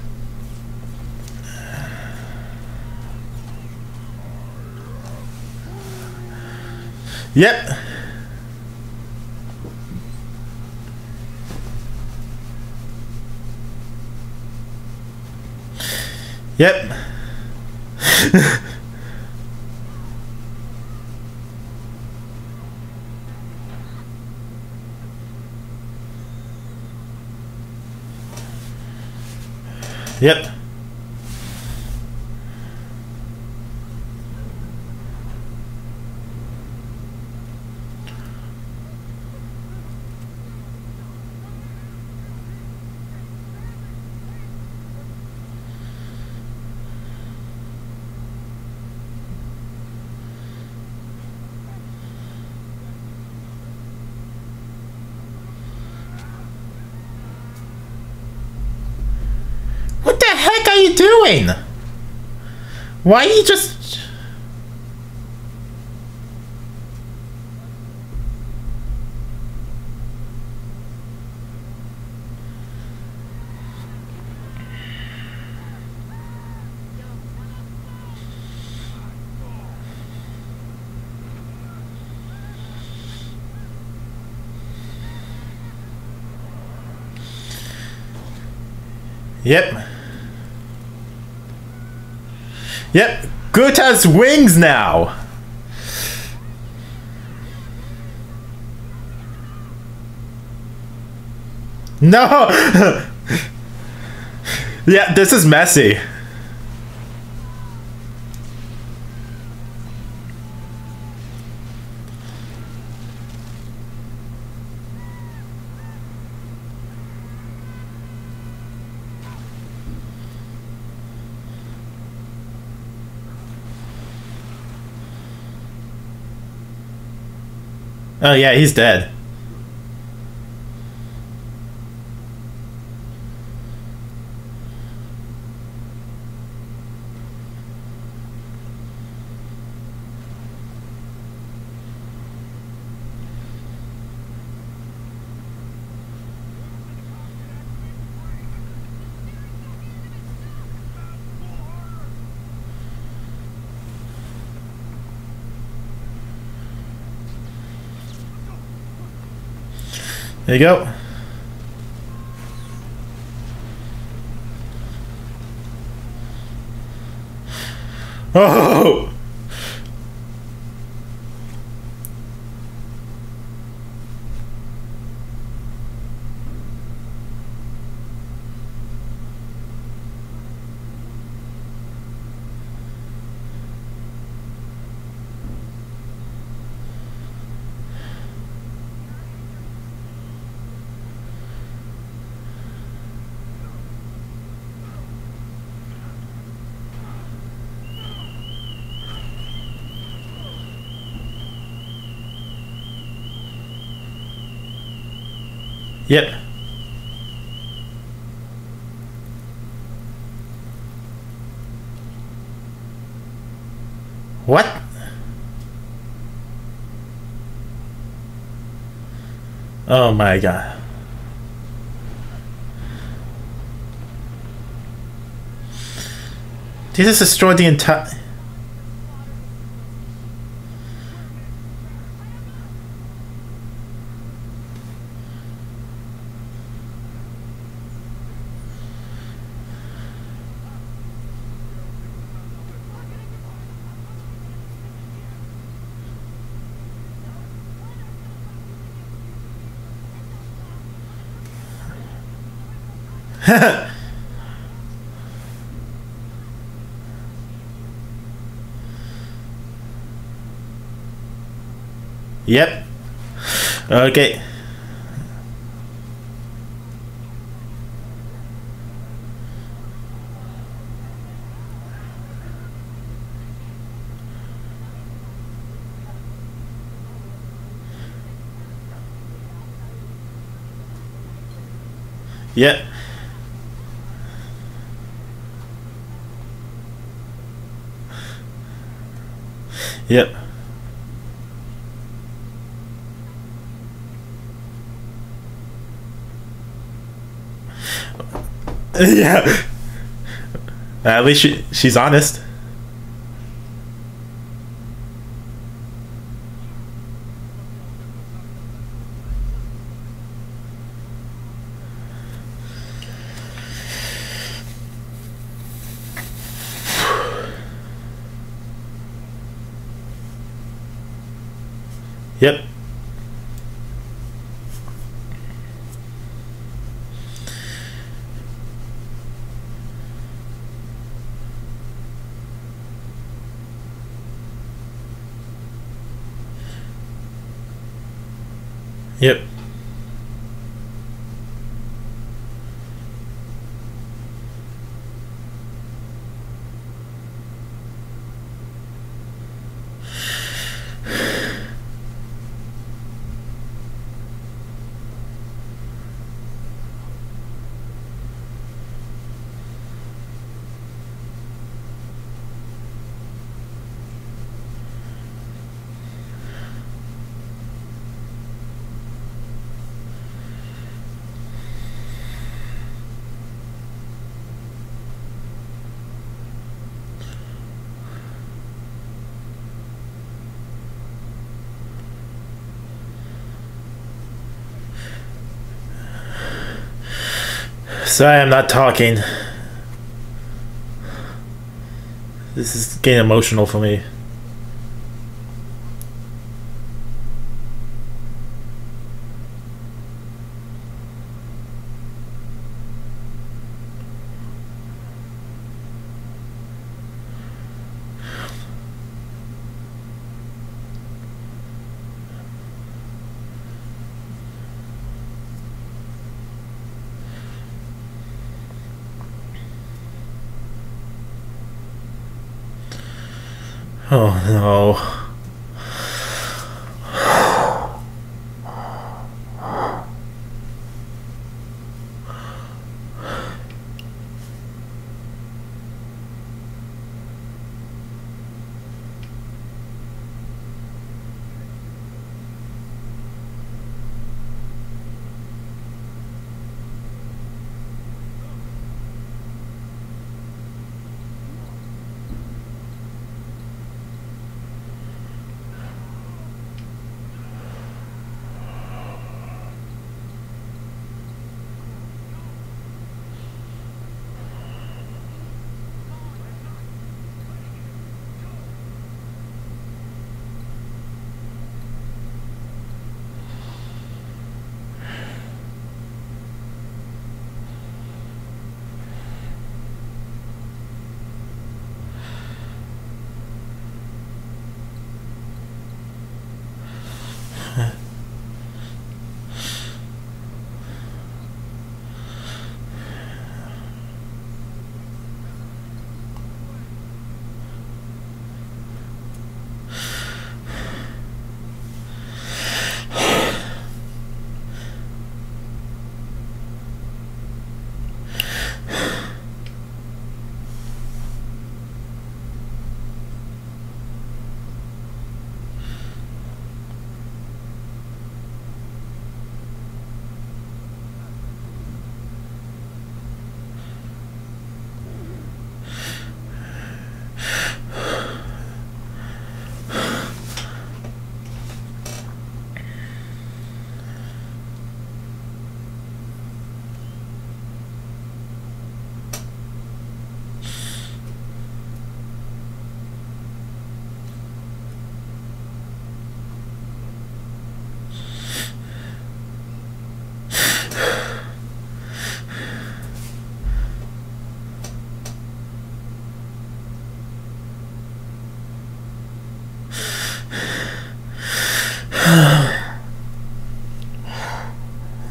Speaker 1: Yep. Yep. yep. What the heck are you doing? Why you just... Yep. Yep. Groot has wings now. No. yeah, this is messy. Oh yeah, he's dead. There you go. Oh! Yep. What? Oh my god. Jesus destroyed the entire... Yep. Okay. Yep. Yep. yeah. At least she, she's honest. Yep. Yep. Sorry, I'm not talking. This is getting emotional for me.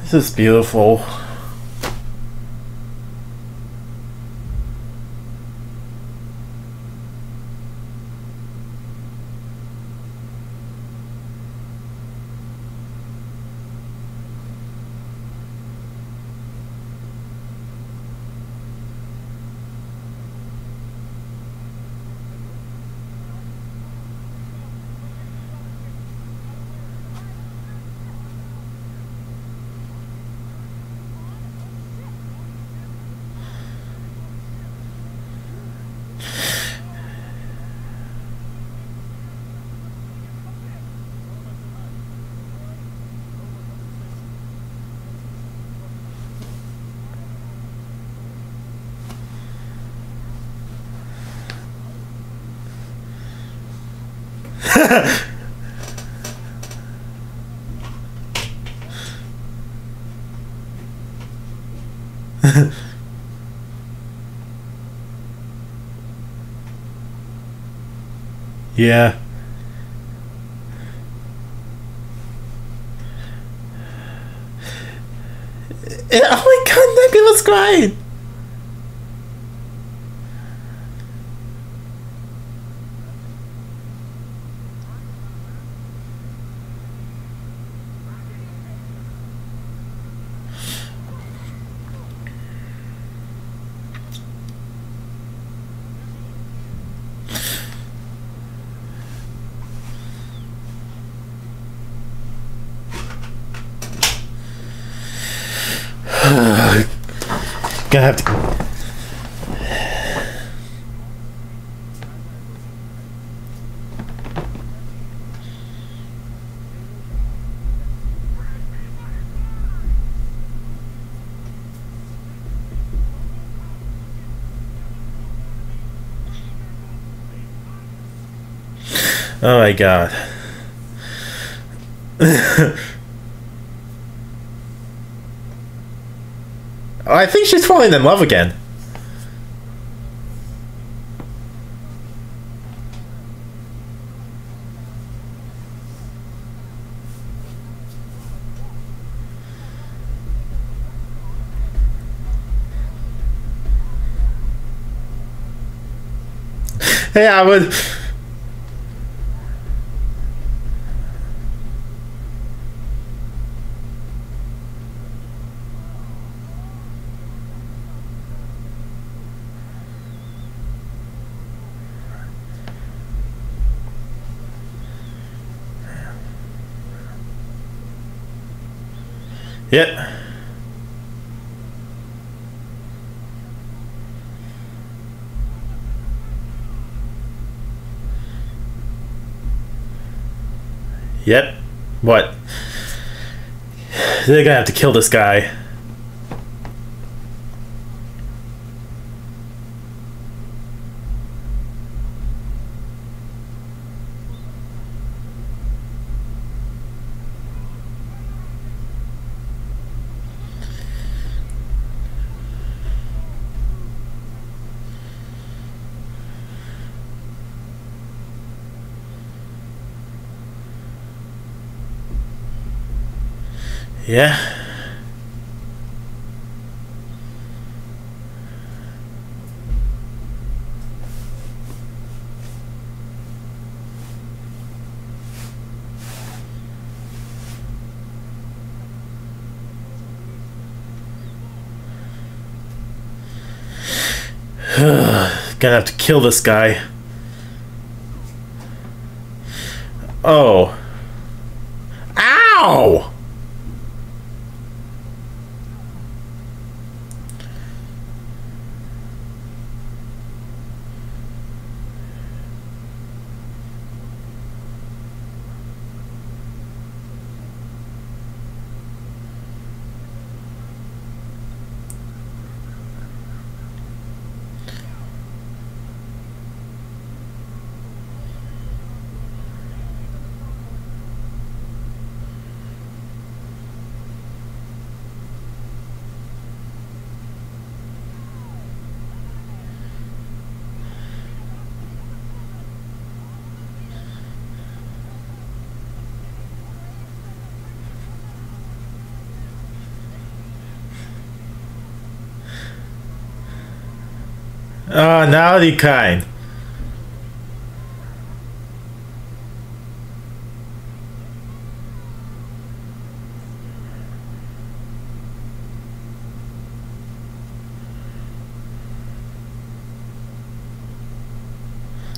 Speaker 1: This is beautiful. Yeah. Oh my god, Nebula's crying! Gonna have to. Oh my god. I think she's falling in love again. hey, I would. Yep. Yep. What? They're gonna have to kill this guy. Yeah. Gonna have to kill this guy. Oh. Oh, now the kind.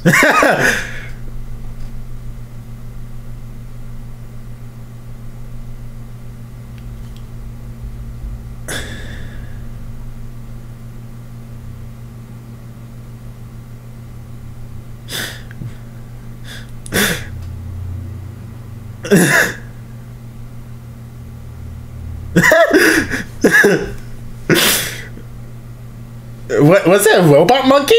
Speaker 1: what was that a robot monkey?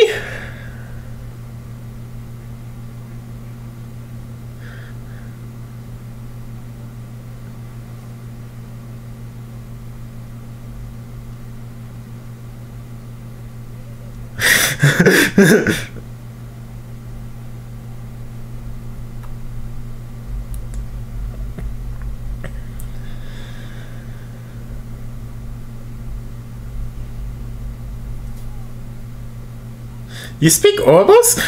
Speaker 1: You speak Orbos?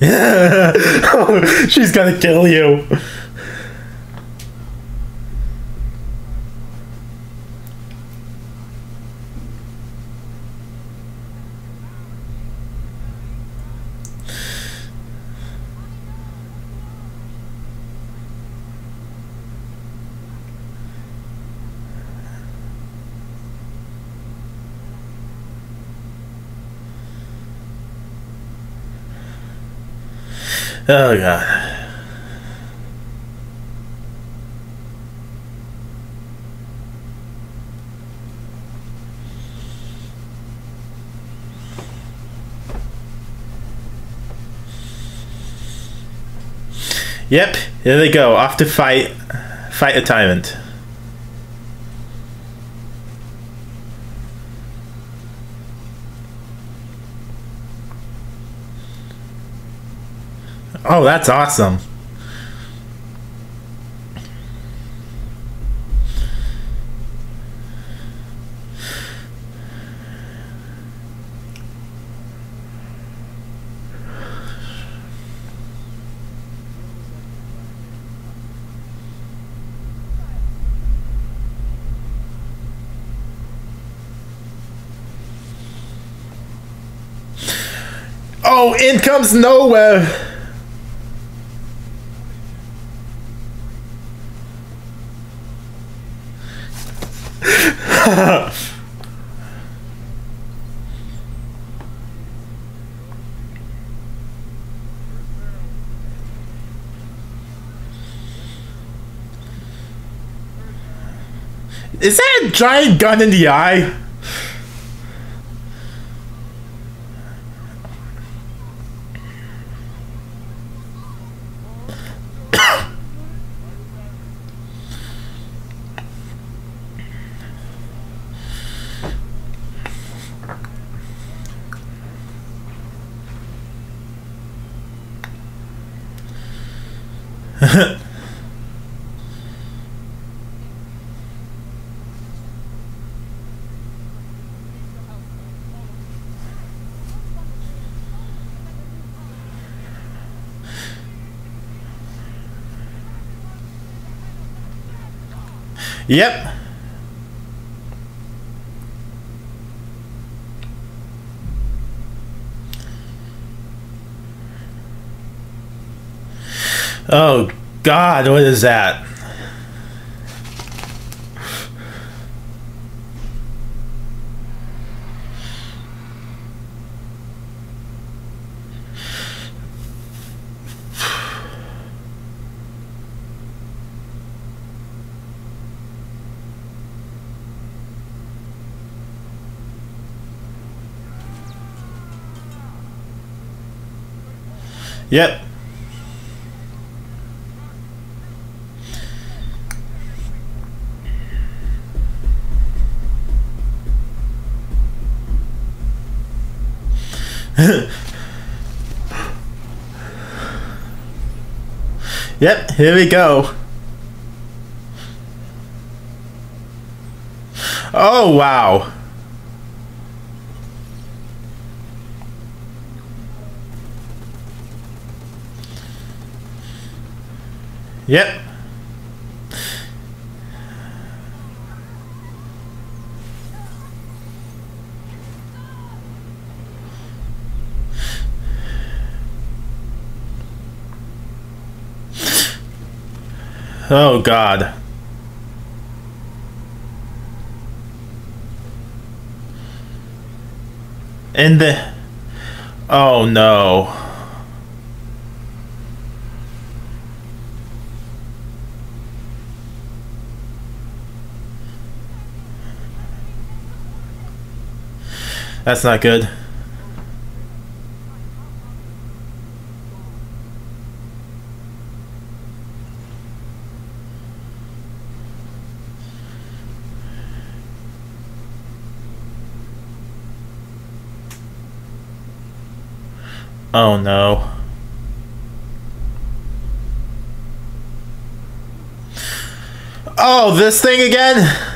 Speaker 1: Yeah, she's gonna kill you. Oh god. Yep, here they go, off to fight fight a Oh, that's awesome. Oh, in comes Knowhere. Is that a giant gun in the eye? Yep. Oh God, what is that? Yep. yep, here we go. Oh, wow. Yep. Oh god. In the... Oh no. That's not good. Oh no. Oh, this thing again?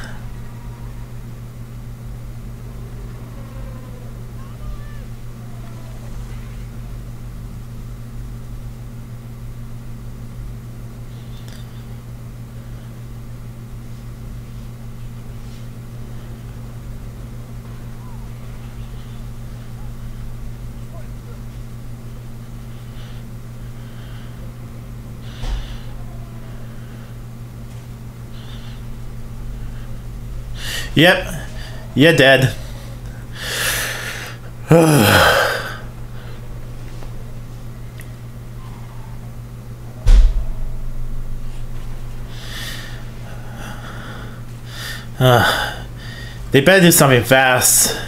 Speaker 1: Yep. You're dead. uh, they better do something fast.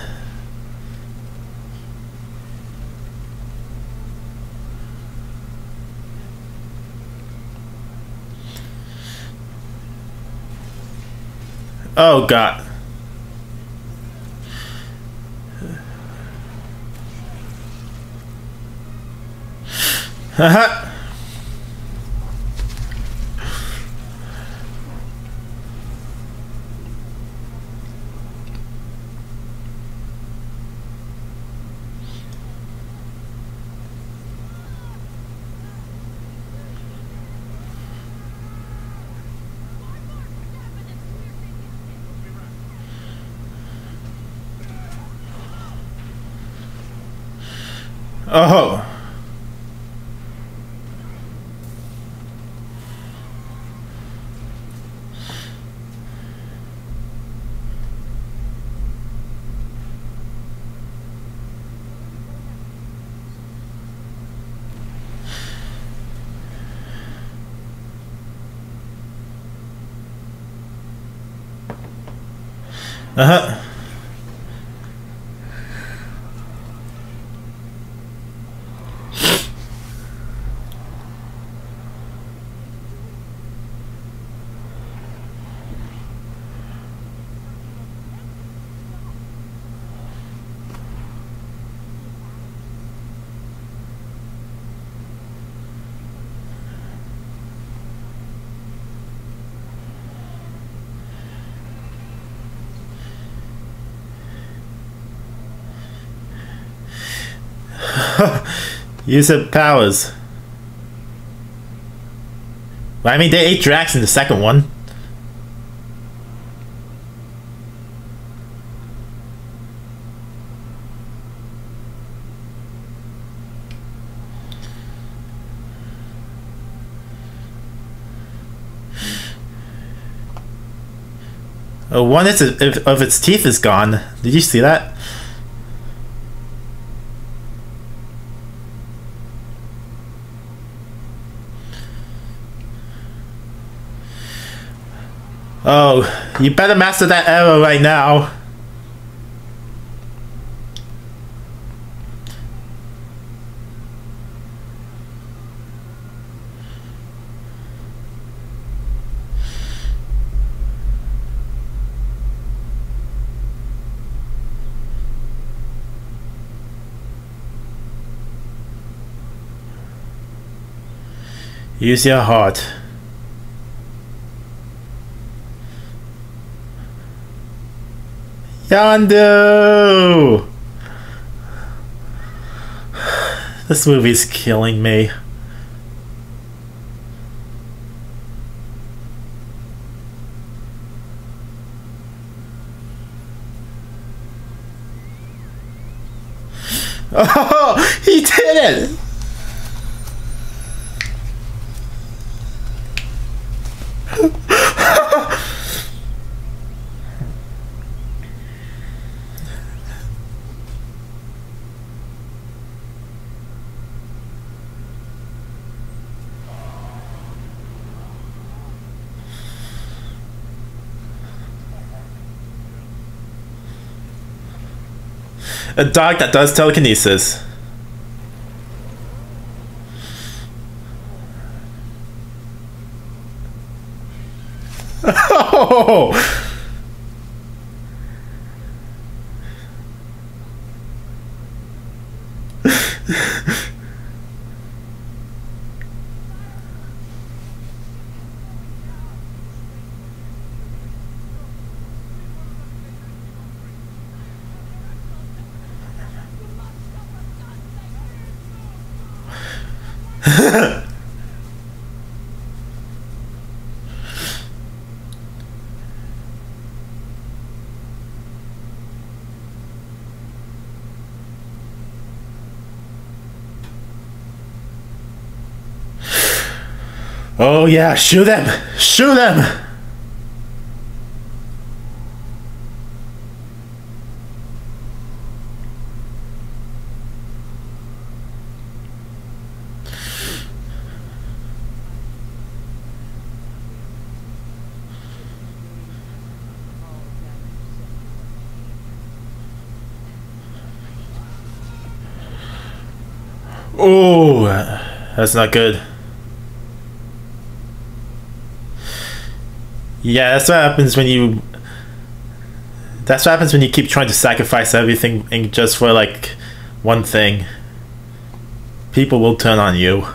Speaker 1: Oh god. Haha. oh. Uh-huh. Use of powers. I mean, they ate Drax in the second one. Oh, one of its teeth is gone. Did you see that? Oh, you better master that error right now. Use your heart. Yondu! This movie's killing me. Oh, he did it! A dog that does telekinesis. Oh! Oh yeah, shoot them! Shoot them! Oh, that's not good. Yeah, that's what happens when you. That's what happens when you keep trying to sacrifice everything just for like one thing. People will turn on you.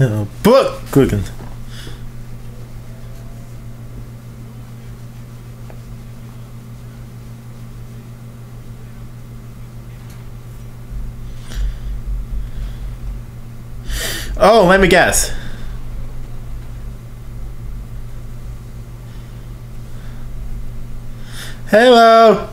Speaker 1: Uh, book clicking. Oh, let me guess. Hello.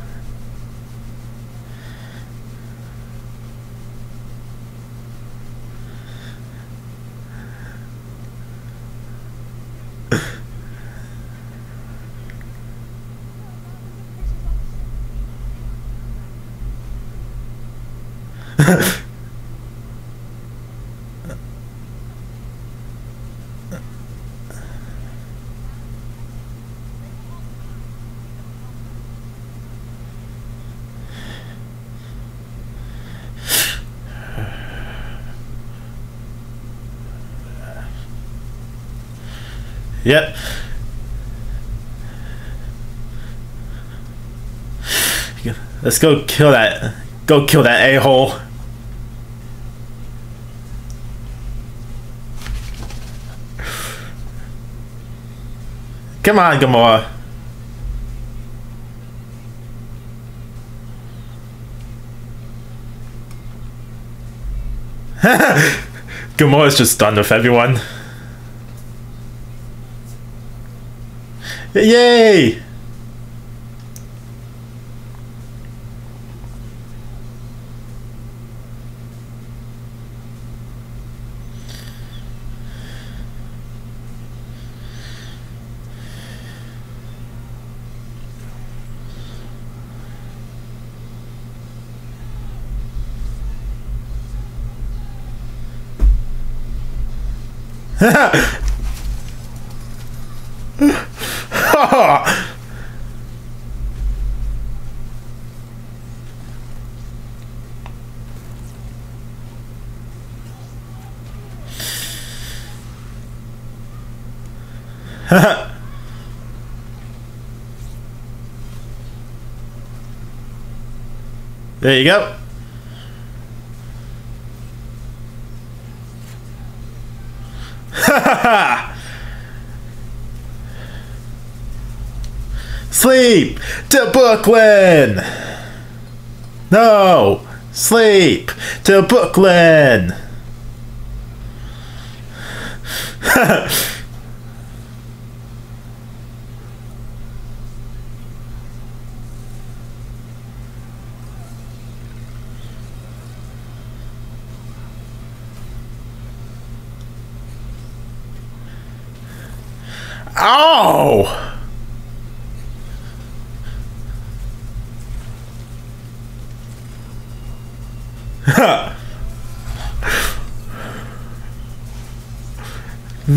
Speaker 1: Yep. Let's go kill that. Go kill that a-hole. Come on, Gamora. Gamora's just done with everyone. Yay! there you go. Sleep to Brooklyn. No, sleep to Brooklyn.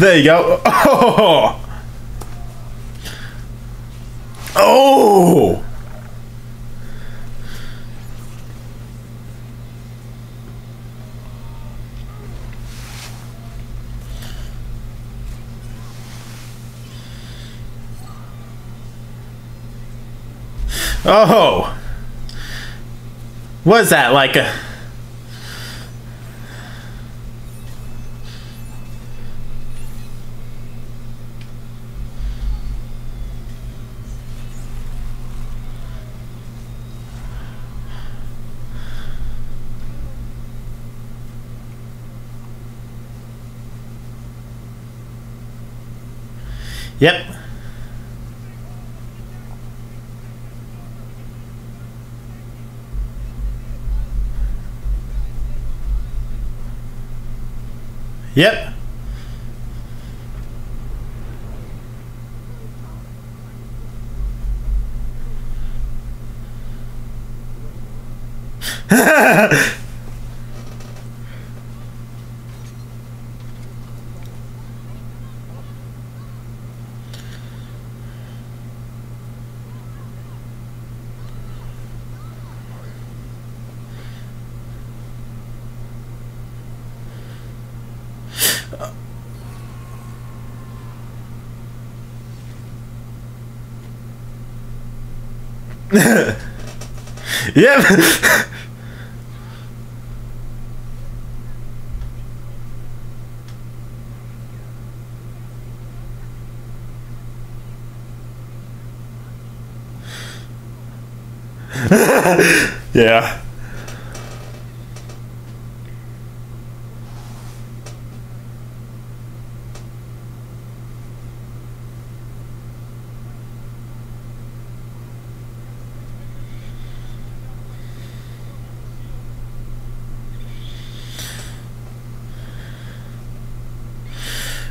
Speaker 1: There you go. Oh! Oh! Oh! What is that, like a... Yep. Yep. Yep. yeah.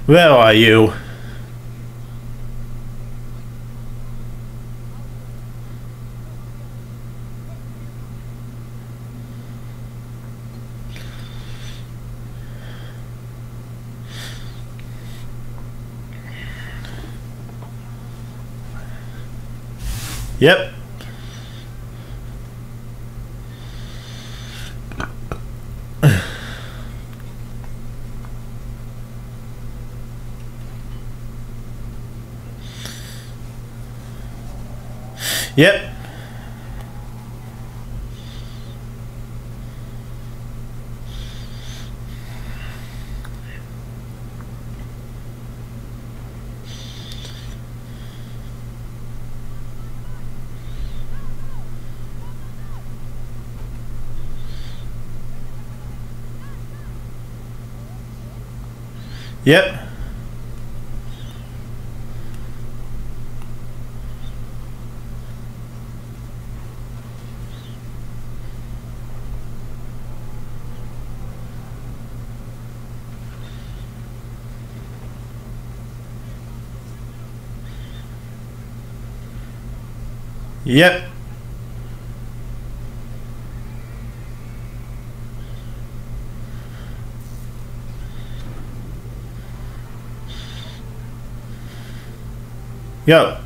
Speaker 1: Where are you? Yep. Yep. Yep. Yep. Yo.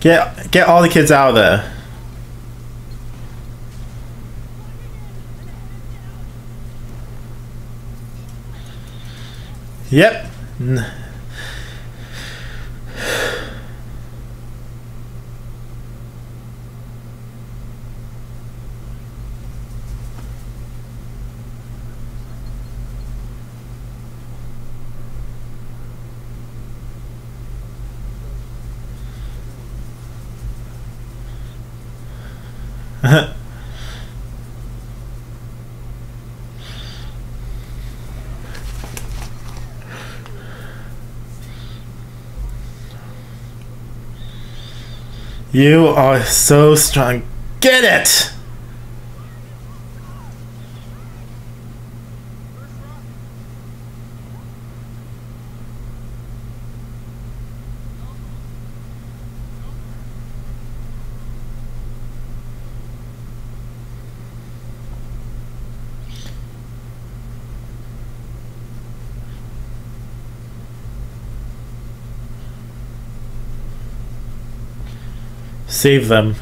Speaker 1: Get get all the kids out of there. Yep. You are so strong. Get it! Save them.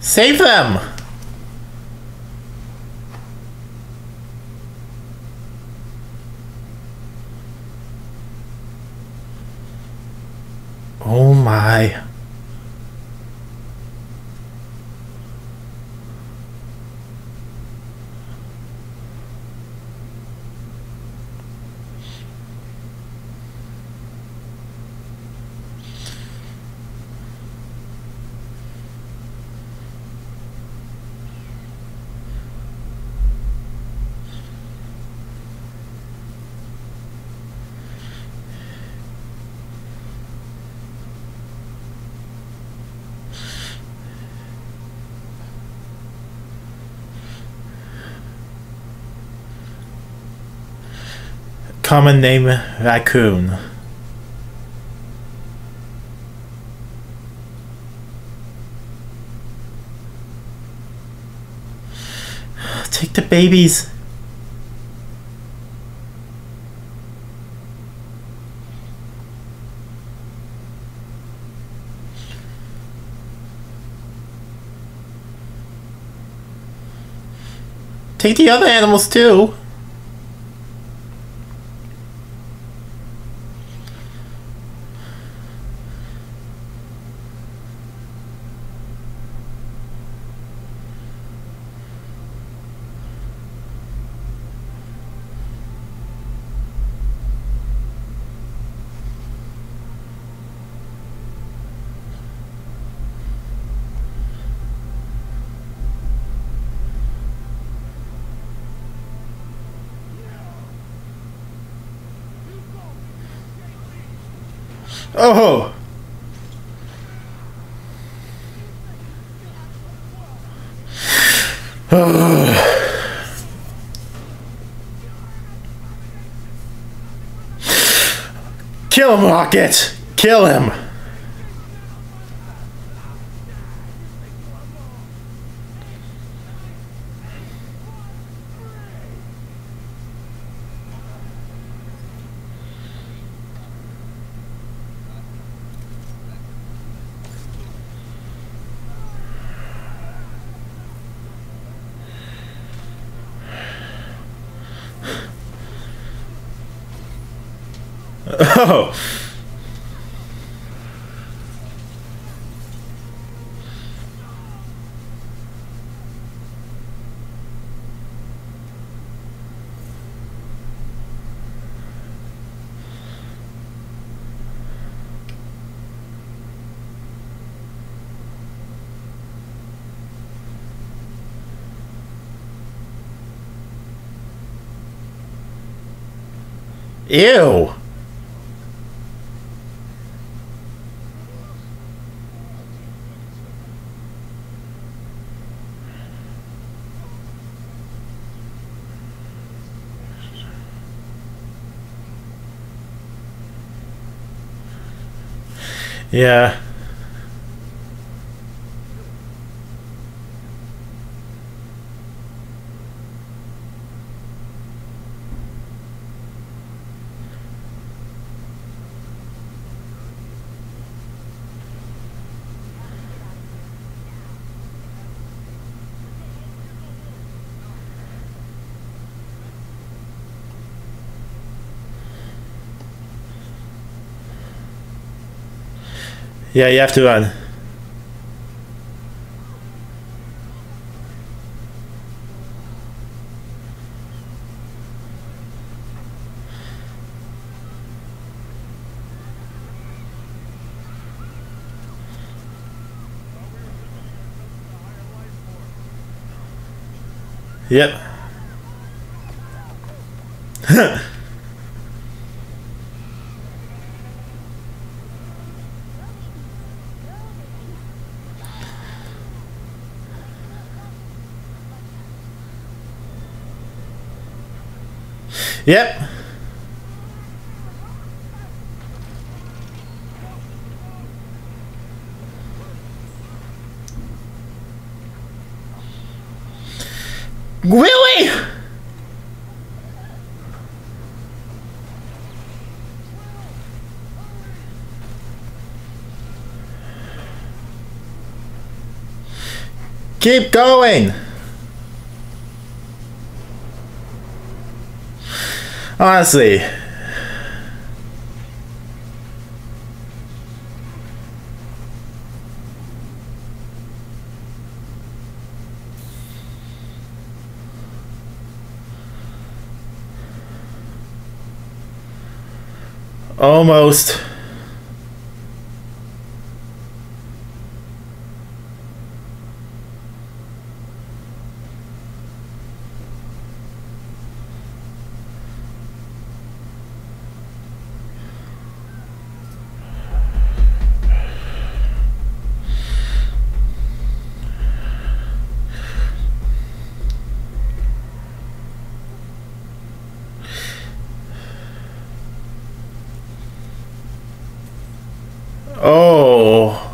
Speaker 1: Save them! Oh my. Common name raccoon. Take the babies. Take the other animals too. Oh! Kill him, Rocket! Kill him! Ew. Yeah. Yeah, you have to run. Yep. Yep. Really? Keep going. Honestly. Almost. Oh.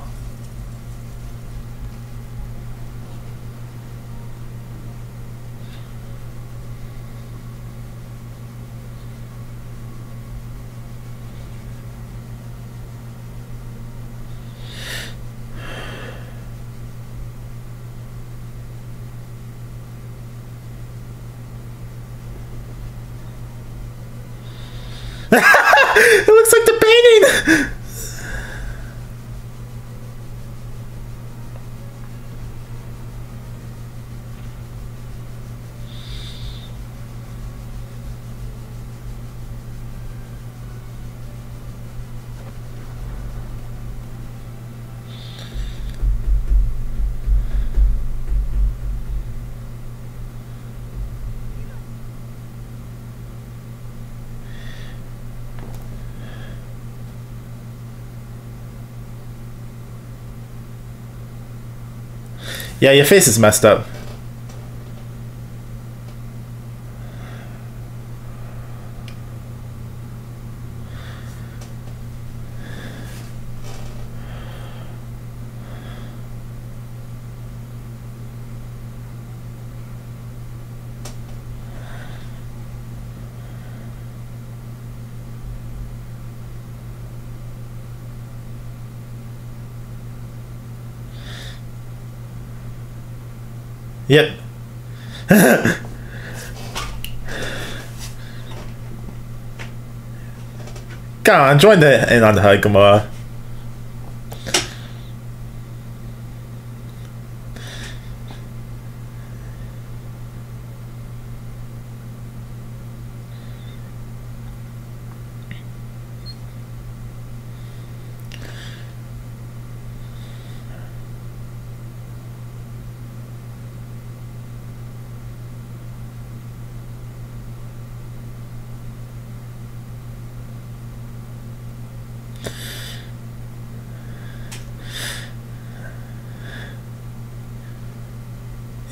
Speaker 1: it looks like the painting. Yeah, your face is messed up. Yep. On, join the in on the hug, Gamora.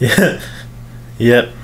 Speaker 1: Yeah. Yep.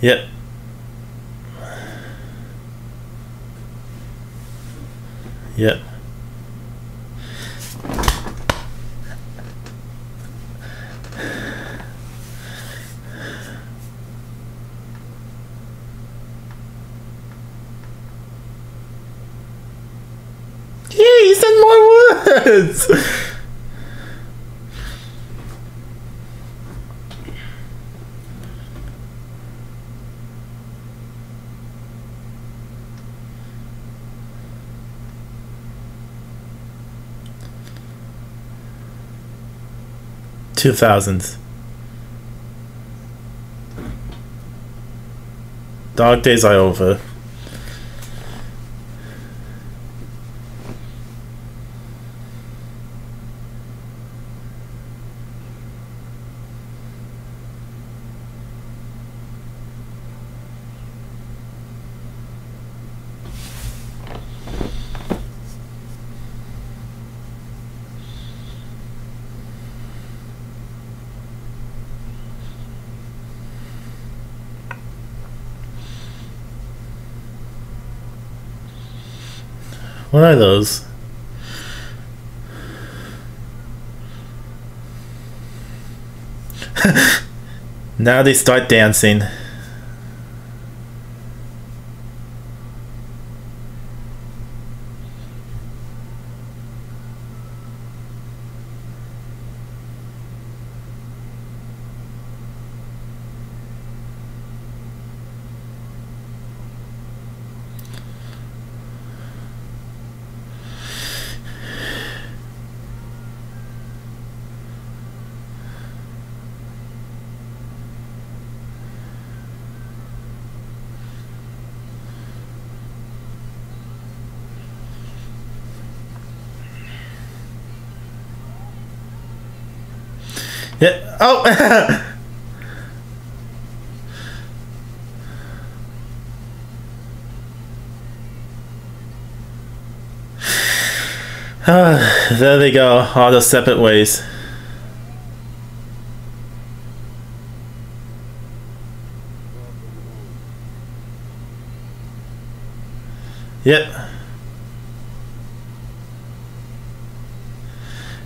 Speaker 1: Yep. Yep. 2000s. Dog days are over. What are those? now they start dancing. Yeah. There they go, all the separate ways. Yep.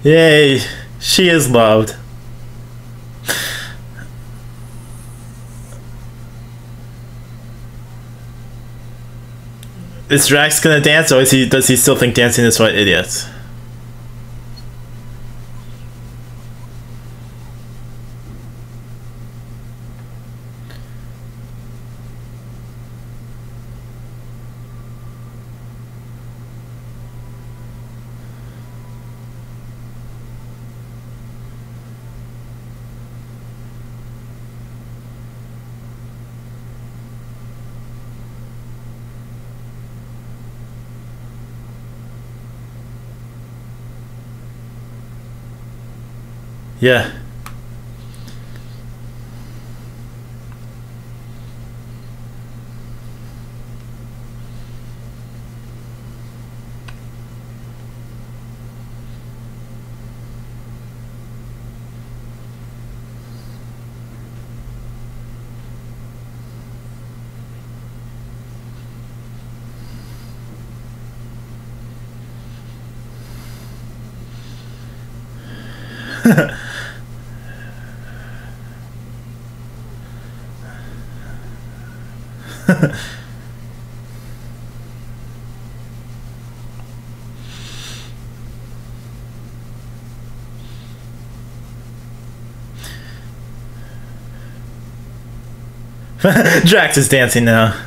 Speaker 1: Yay, she is loved. Is Drax gonna dance, or is he? Does he still think dancing is for idiots? Yeah. Drax is dancing now.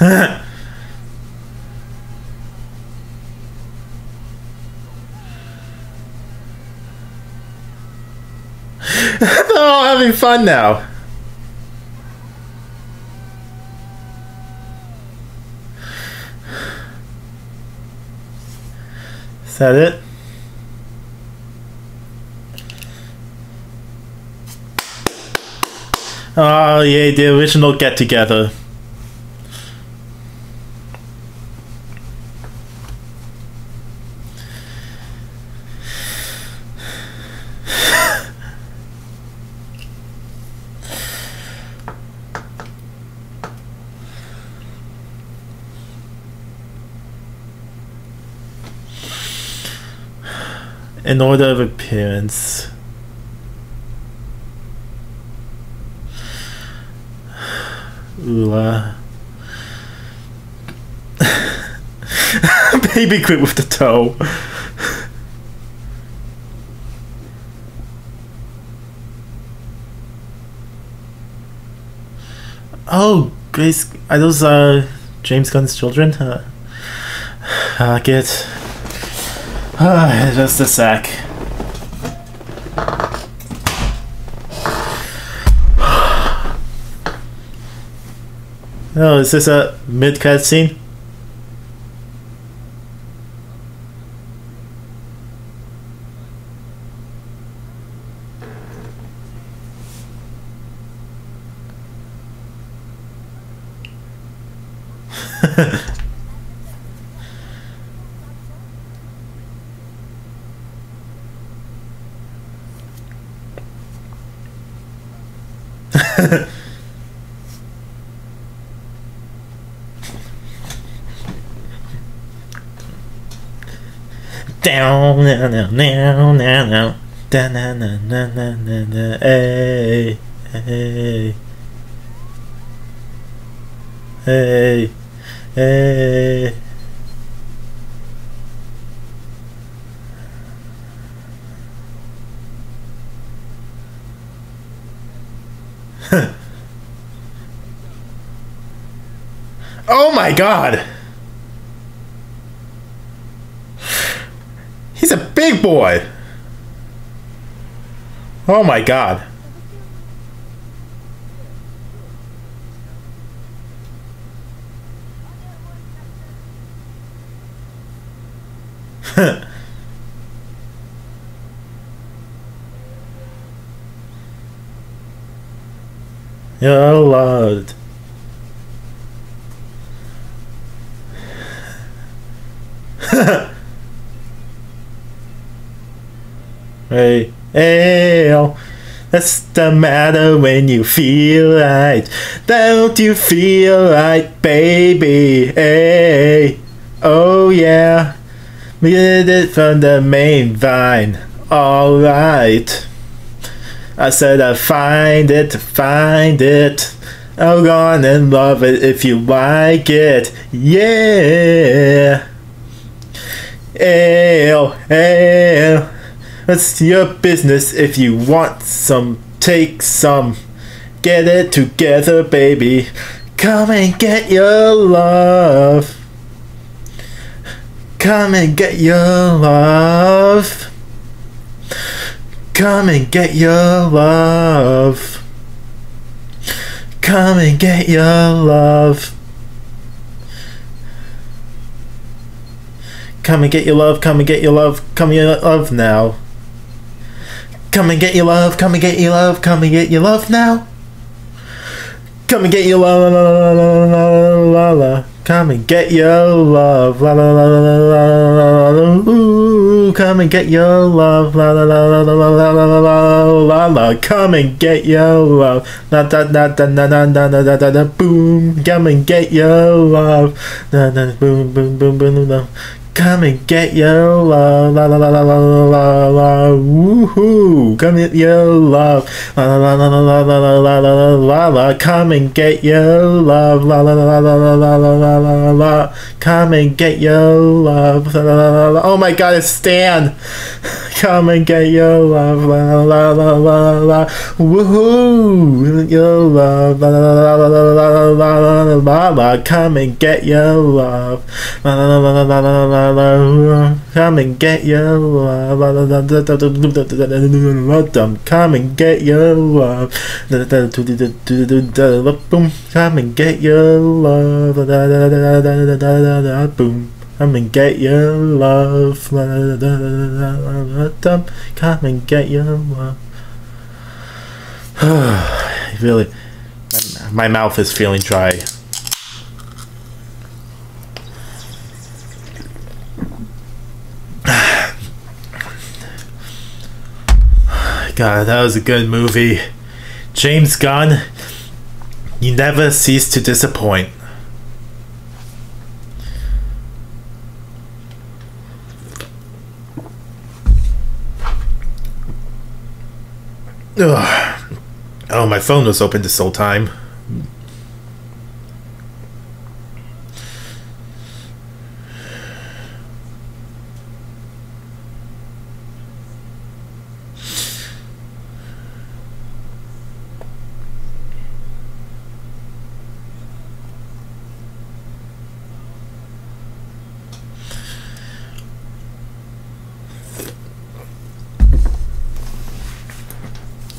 Speaker 1: They're all having fun now. Is that it? Oh, yay, the original get together. In order of appearance. Ula. Baby quit with the toe. oh, Grace, are those uh, James Gunn's children? Uh, uh, get. Uh, just a sec. Oh, is this a mid cut now now now now now da na na na na na hey hey hey hey oh my god He's a big boy. Oh my god. You're loved. Hey, hey, oh. What's the matter when you feel right? Don't you feel right, baby? Hey, oh yeah. We did it from the main vine. Alright. I said I find it, find it. I'll go on and love it if you like it. Yeah. Ew, ew. What's your business if you want some? Take some. Get it together, baby. Come and get your love. Come and get your love. Come and get your love. Come and get your love. Come and get your love, come and get your love, come and get your love now. Come and get your love, come and get your love, come and get your love now. Come and get your love, la la la la la la. Come and get your love, la la la la la la la. Ooh, come and get your love, la la la la la la la la la la. Come and get your love, da da da da da da da da da da. Boom, come and get your love, da da boom boom boom boom boom. Come and get your love, la la la la la la la la, woohoo! Come get your love, la la la la la la la la la la la la. Come and get your love, la la la la la la la la la la. Come and get your love, la la la la. Oh my God, it's Stan! Come and get your love, la la la la la la. Woohoo! Your love, la la la la la la la la la la la. Come and get your love, la la la la la la la la. Come and get your love, la la la la la la. Come and get your love, boom. Come and get your love, da da da da da da da da boom. Come and get your love. Come and get your love. really, my, my mouth is feeling dry. God, that was a good movie. James Gunn, you never cease to disappoint. Ugh. Oh, my phone was open this whole time.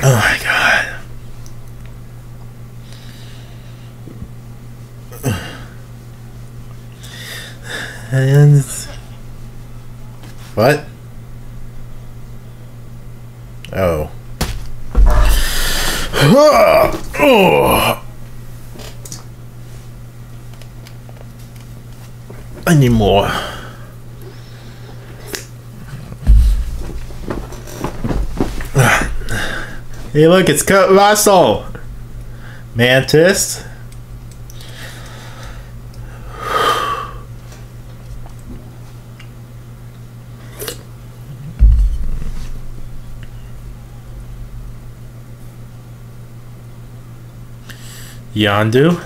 Speaker 1: Oh my god. And what? Oh. oh. I need more. Hey, look, it's Kurt Russell. Mantis. Yondu.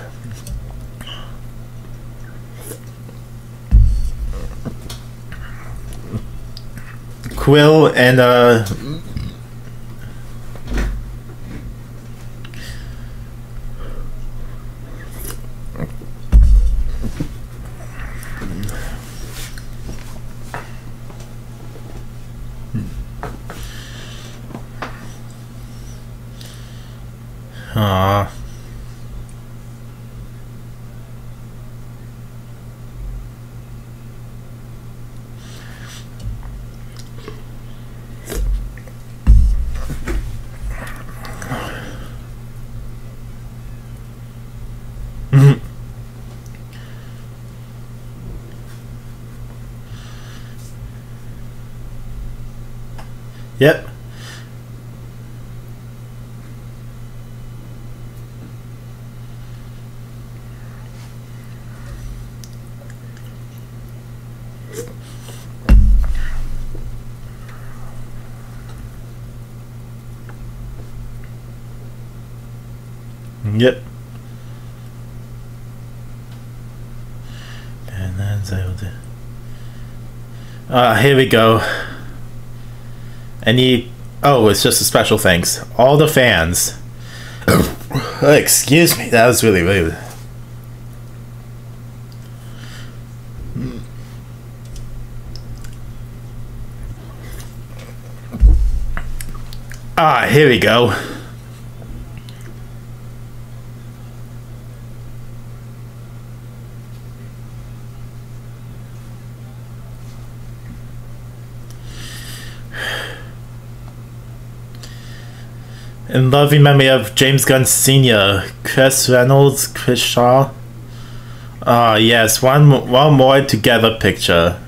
Speaker 1: Quill and uh Aw. Yep. Yep. And then Zelda. Uh, here we go. Any. Oh, it's just a special thanks. All the fans. Excuse me, that was really, really. Ah, here we go. In loving memory of James Gunn Sr., Chris Reynolds, Chris Shaw. Ah, yes, one, one more together picture.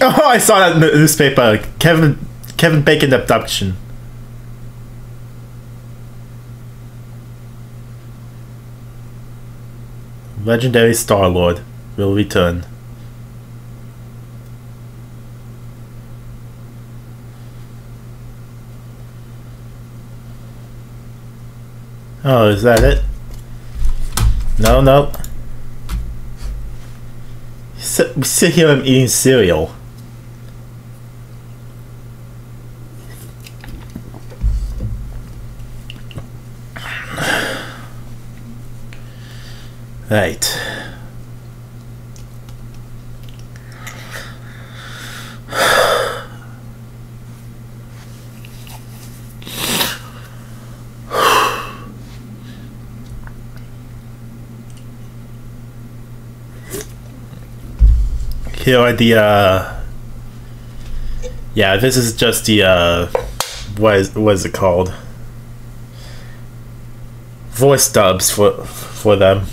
Speaker 1: Oh, I saw that in the newspaper. Kevin Kevin Bacon abduction. Legendary Star Lord will return. Oh, is that it? No, no. We sit here and eating cereal. Right. Here the uh yeah, this is just the uh what is what is it called? Voice dubs for for them.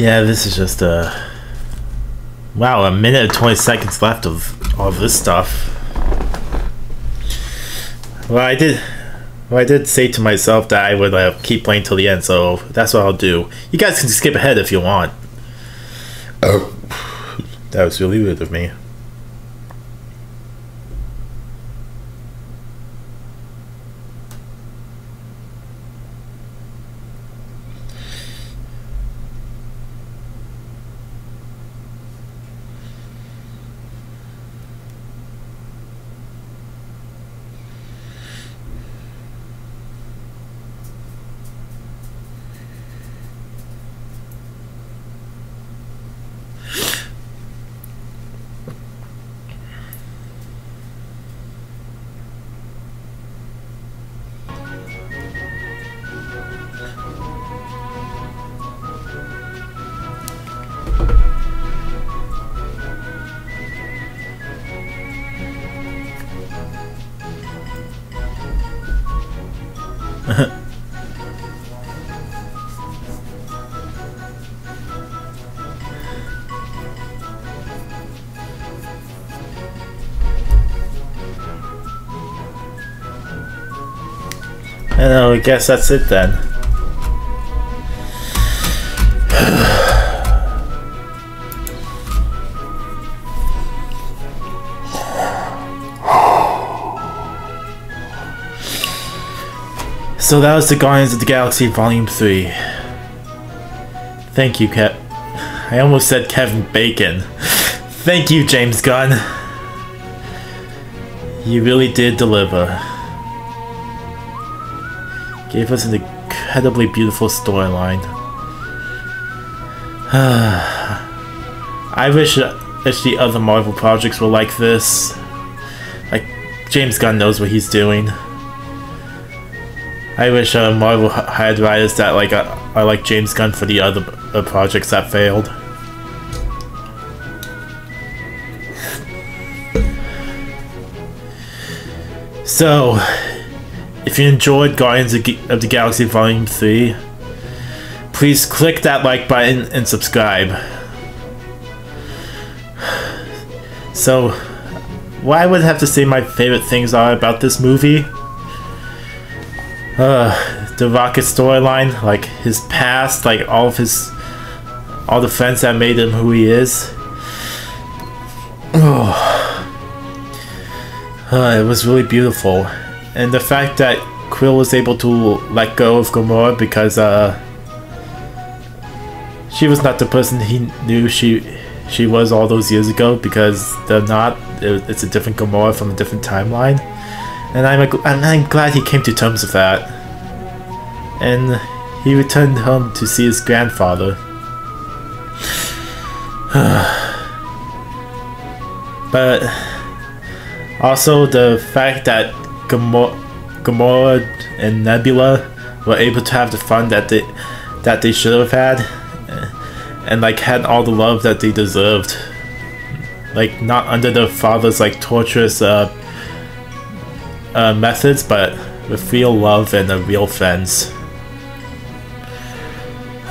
Speaker 1: Yeah, this is just a wow, a minute and twenty seconds left of all of this stuff. Well, I did. Well, I did say to myself that I would uh, keep playing till the end, so that's what I'll do. You guys can skip ahead if you want. Oh, that was really weird of me. Guess that's it then. So that was the Guardians of the Galaxy Volume 3. Thank you, Kev. I almost said Kevin Bacon. Thank you, James Gunn. You really did deliver. Gave us an incredibly beautiful storyline. I wish if the other Marvel projects were like this. Like, James Gunn knows what he's doing. I wish uh, Marvel had writers that like uh, are like James Gunn for the other uh, projects that failed. So, if you enjoyed Guardians of the Galaxy Volume 3, please click that like button and subscribe. So, what I would have to say my favorite things are about this movie uh, the Rocket storyline, like his past, like all of his, all the friends that made him who he is. Oh, uh, it was really beautiful, and the fact that Quill was able to let go of Gamora because uh, she was not the person he knew she she was all those years ago because they're not. It's a different Gamora from a different timeline, and I'm and I'm glad he came to terms with that. And he returned home to see his grandfather. but also the fact that Gamora, and Nebula were able to have the fun that they that they should have had and like had all the love that they deserved. Like not under their father's like torturous uh, uh, methods but with real love and uh, real friends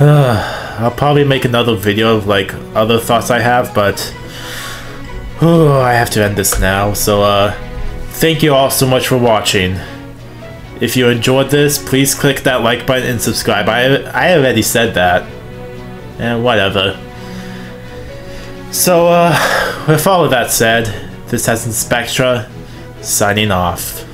Speaker 1: I'll probably make another video of like other thoughts I have but I have to end this now so uh thank you all so much for watching if you enjoyed this please click that like button and subscribe I, I already said that and eh, whatever. So, uh, with all of that said, this has been Spectre, signing off.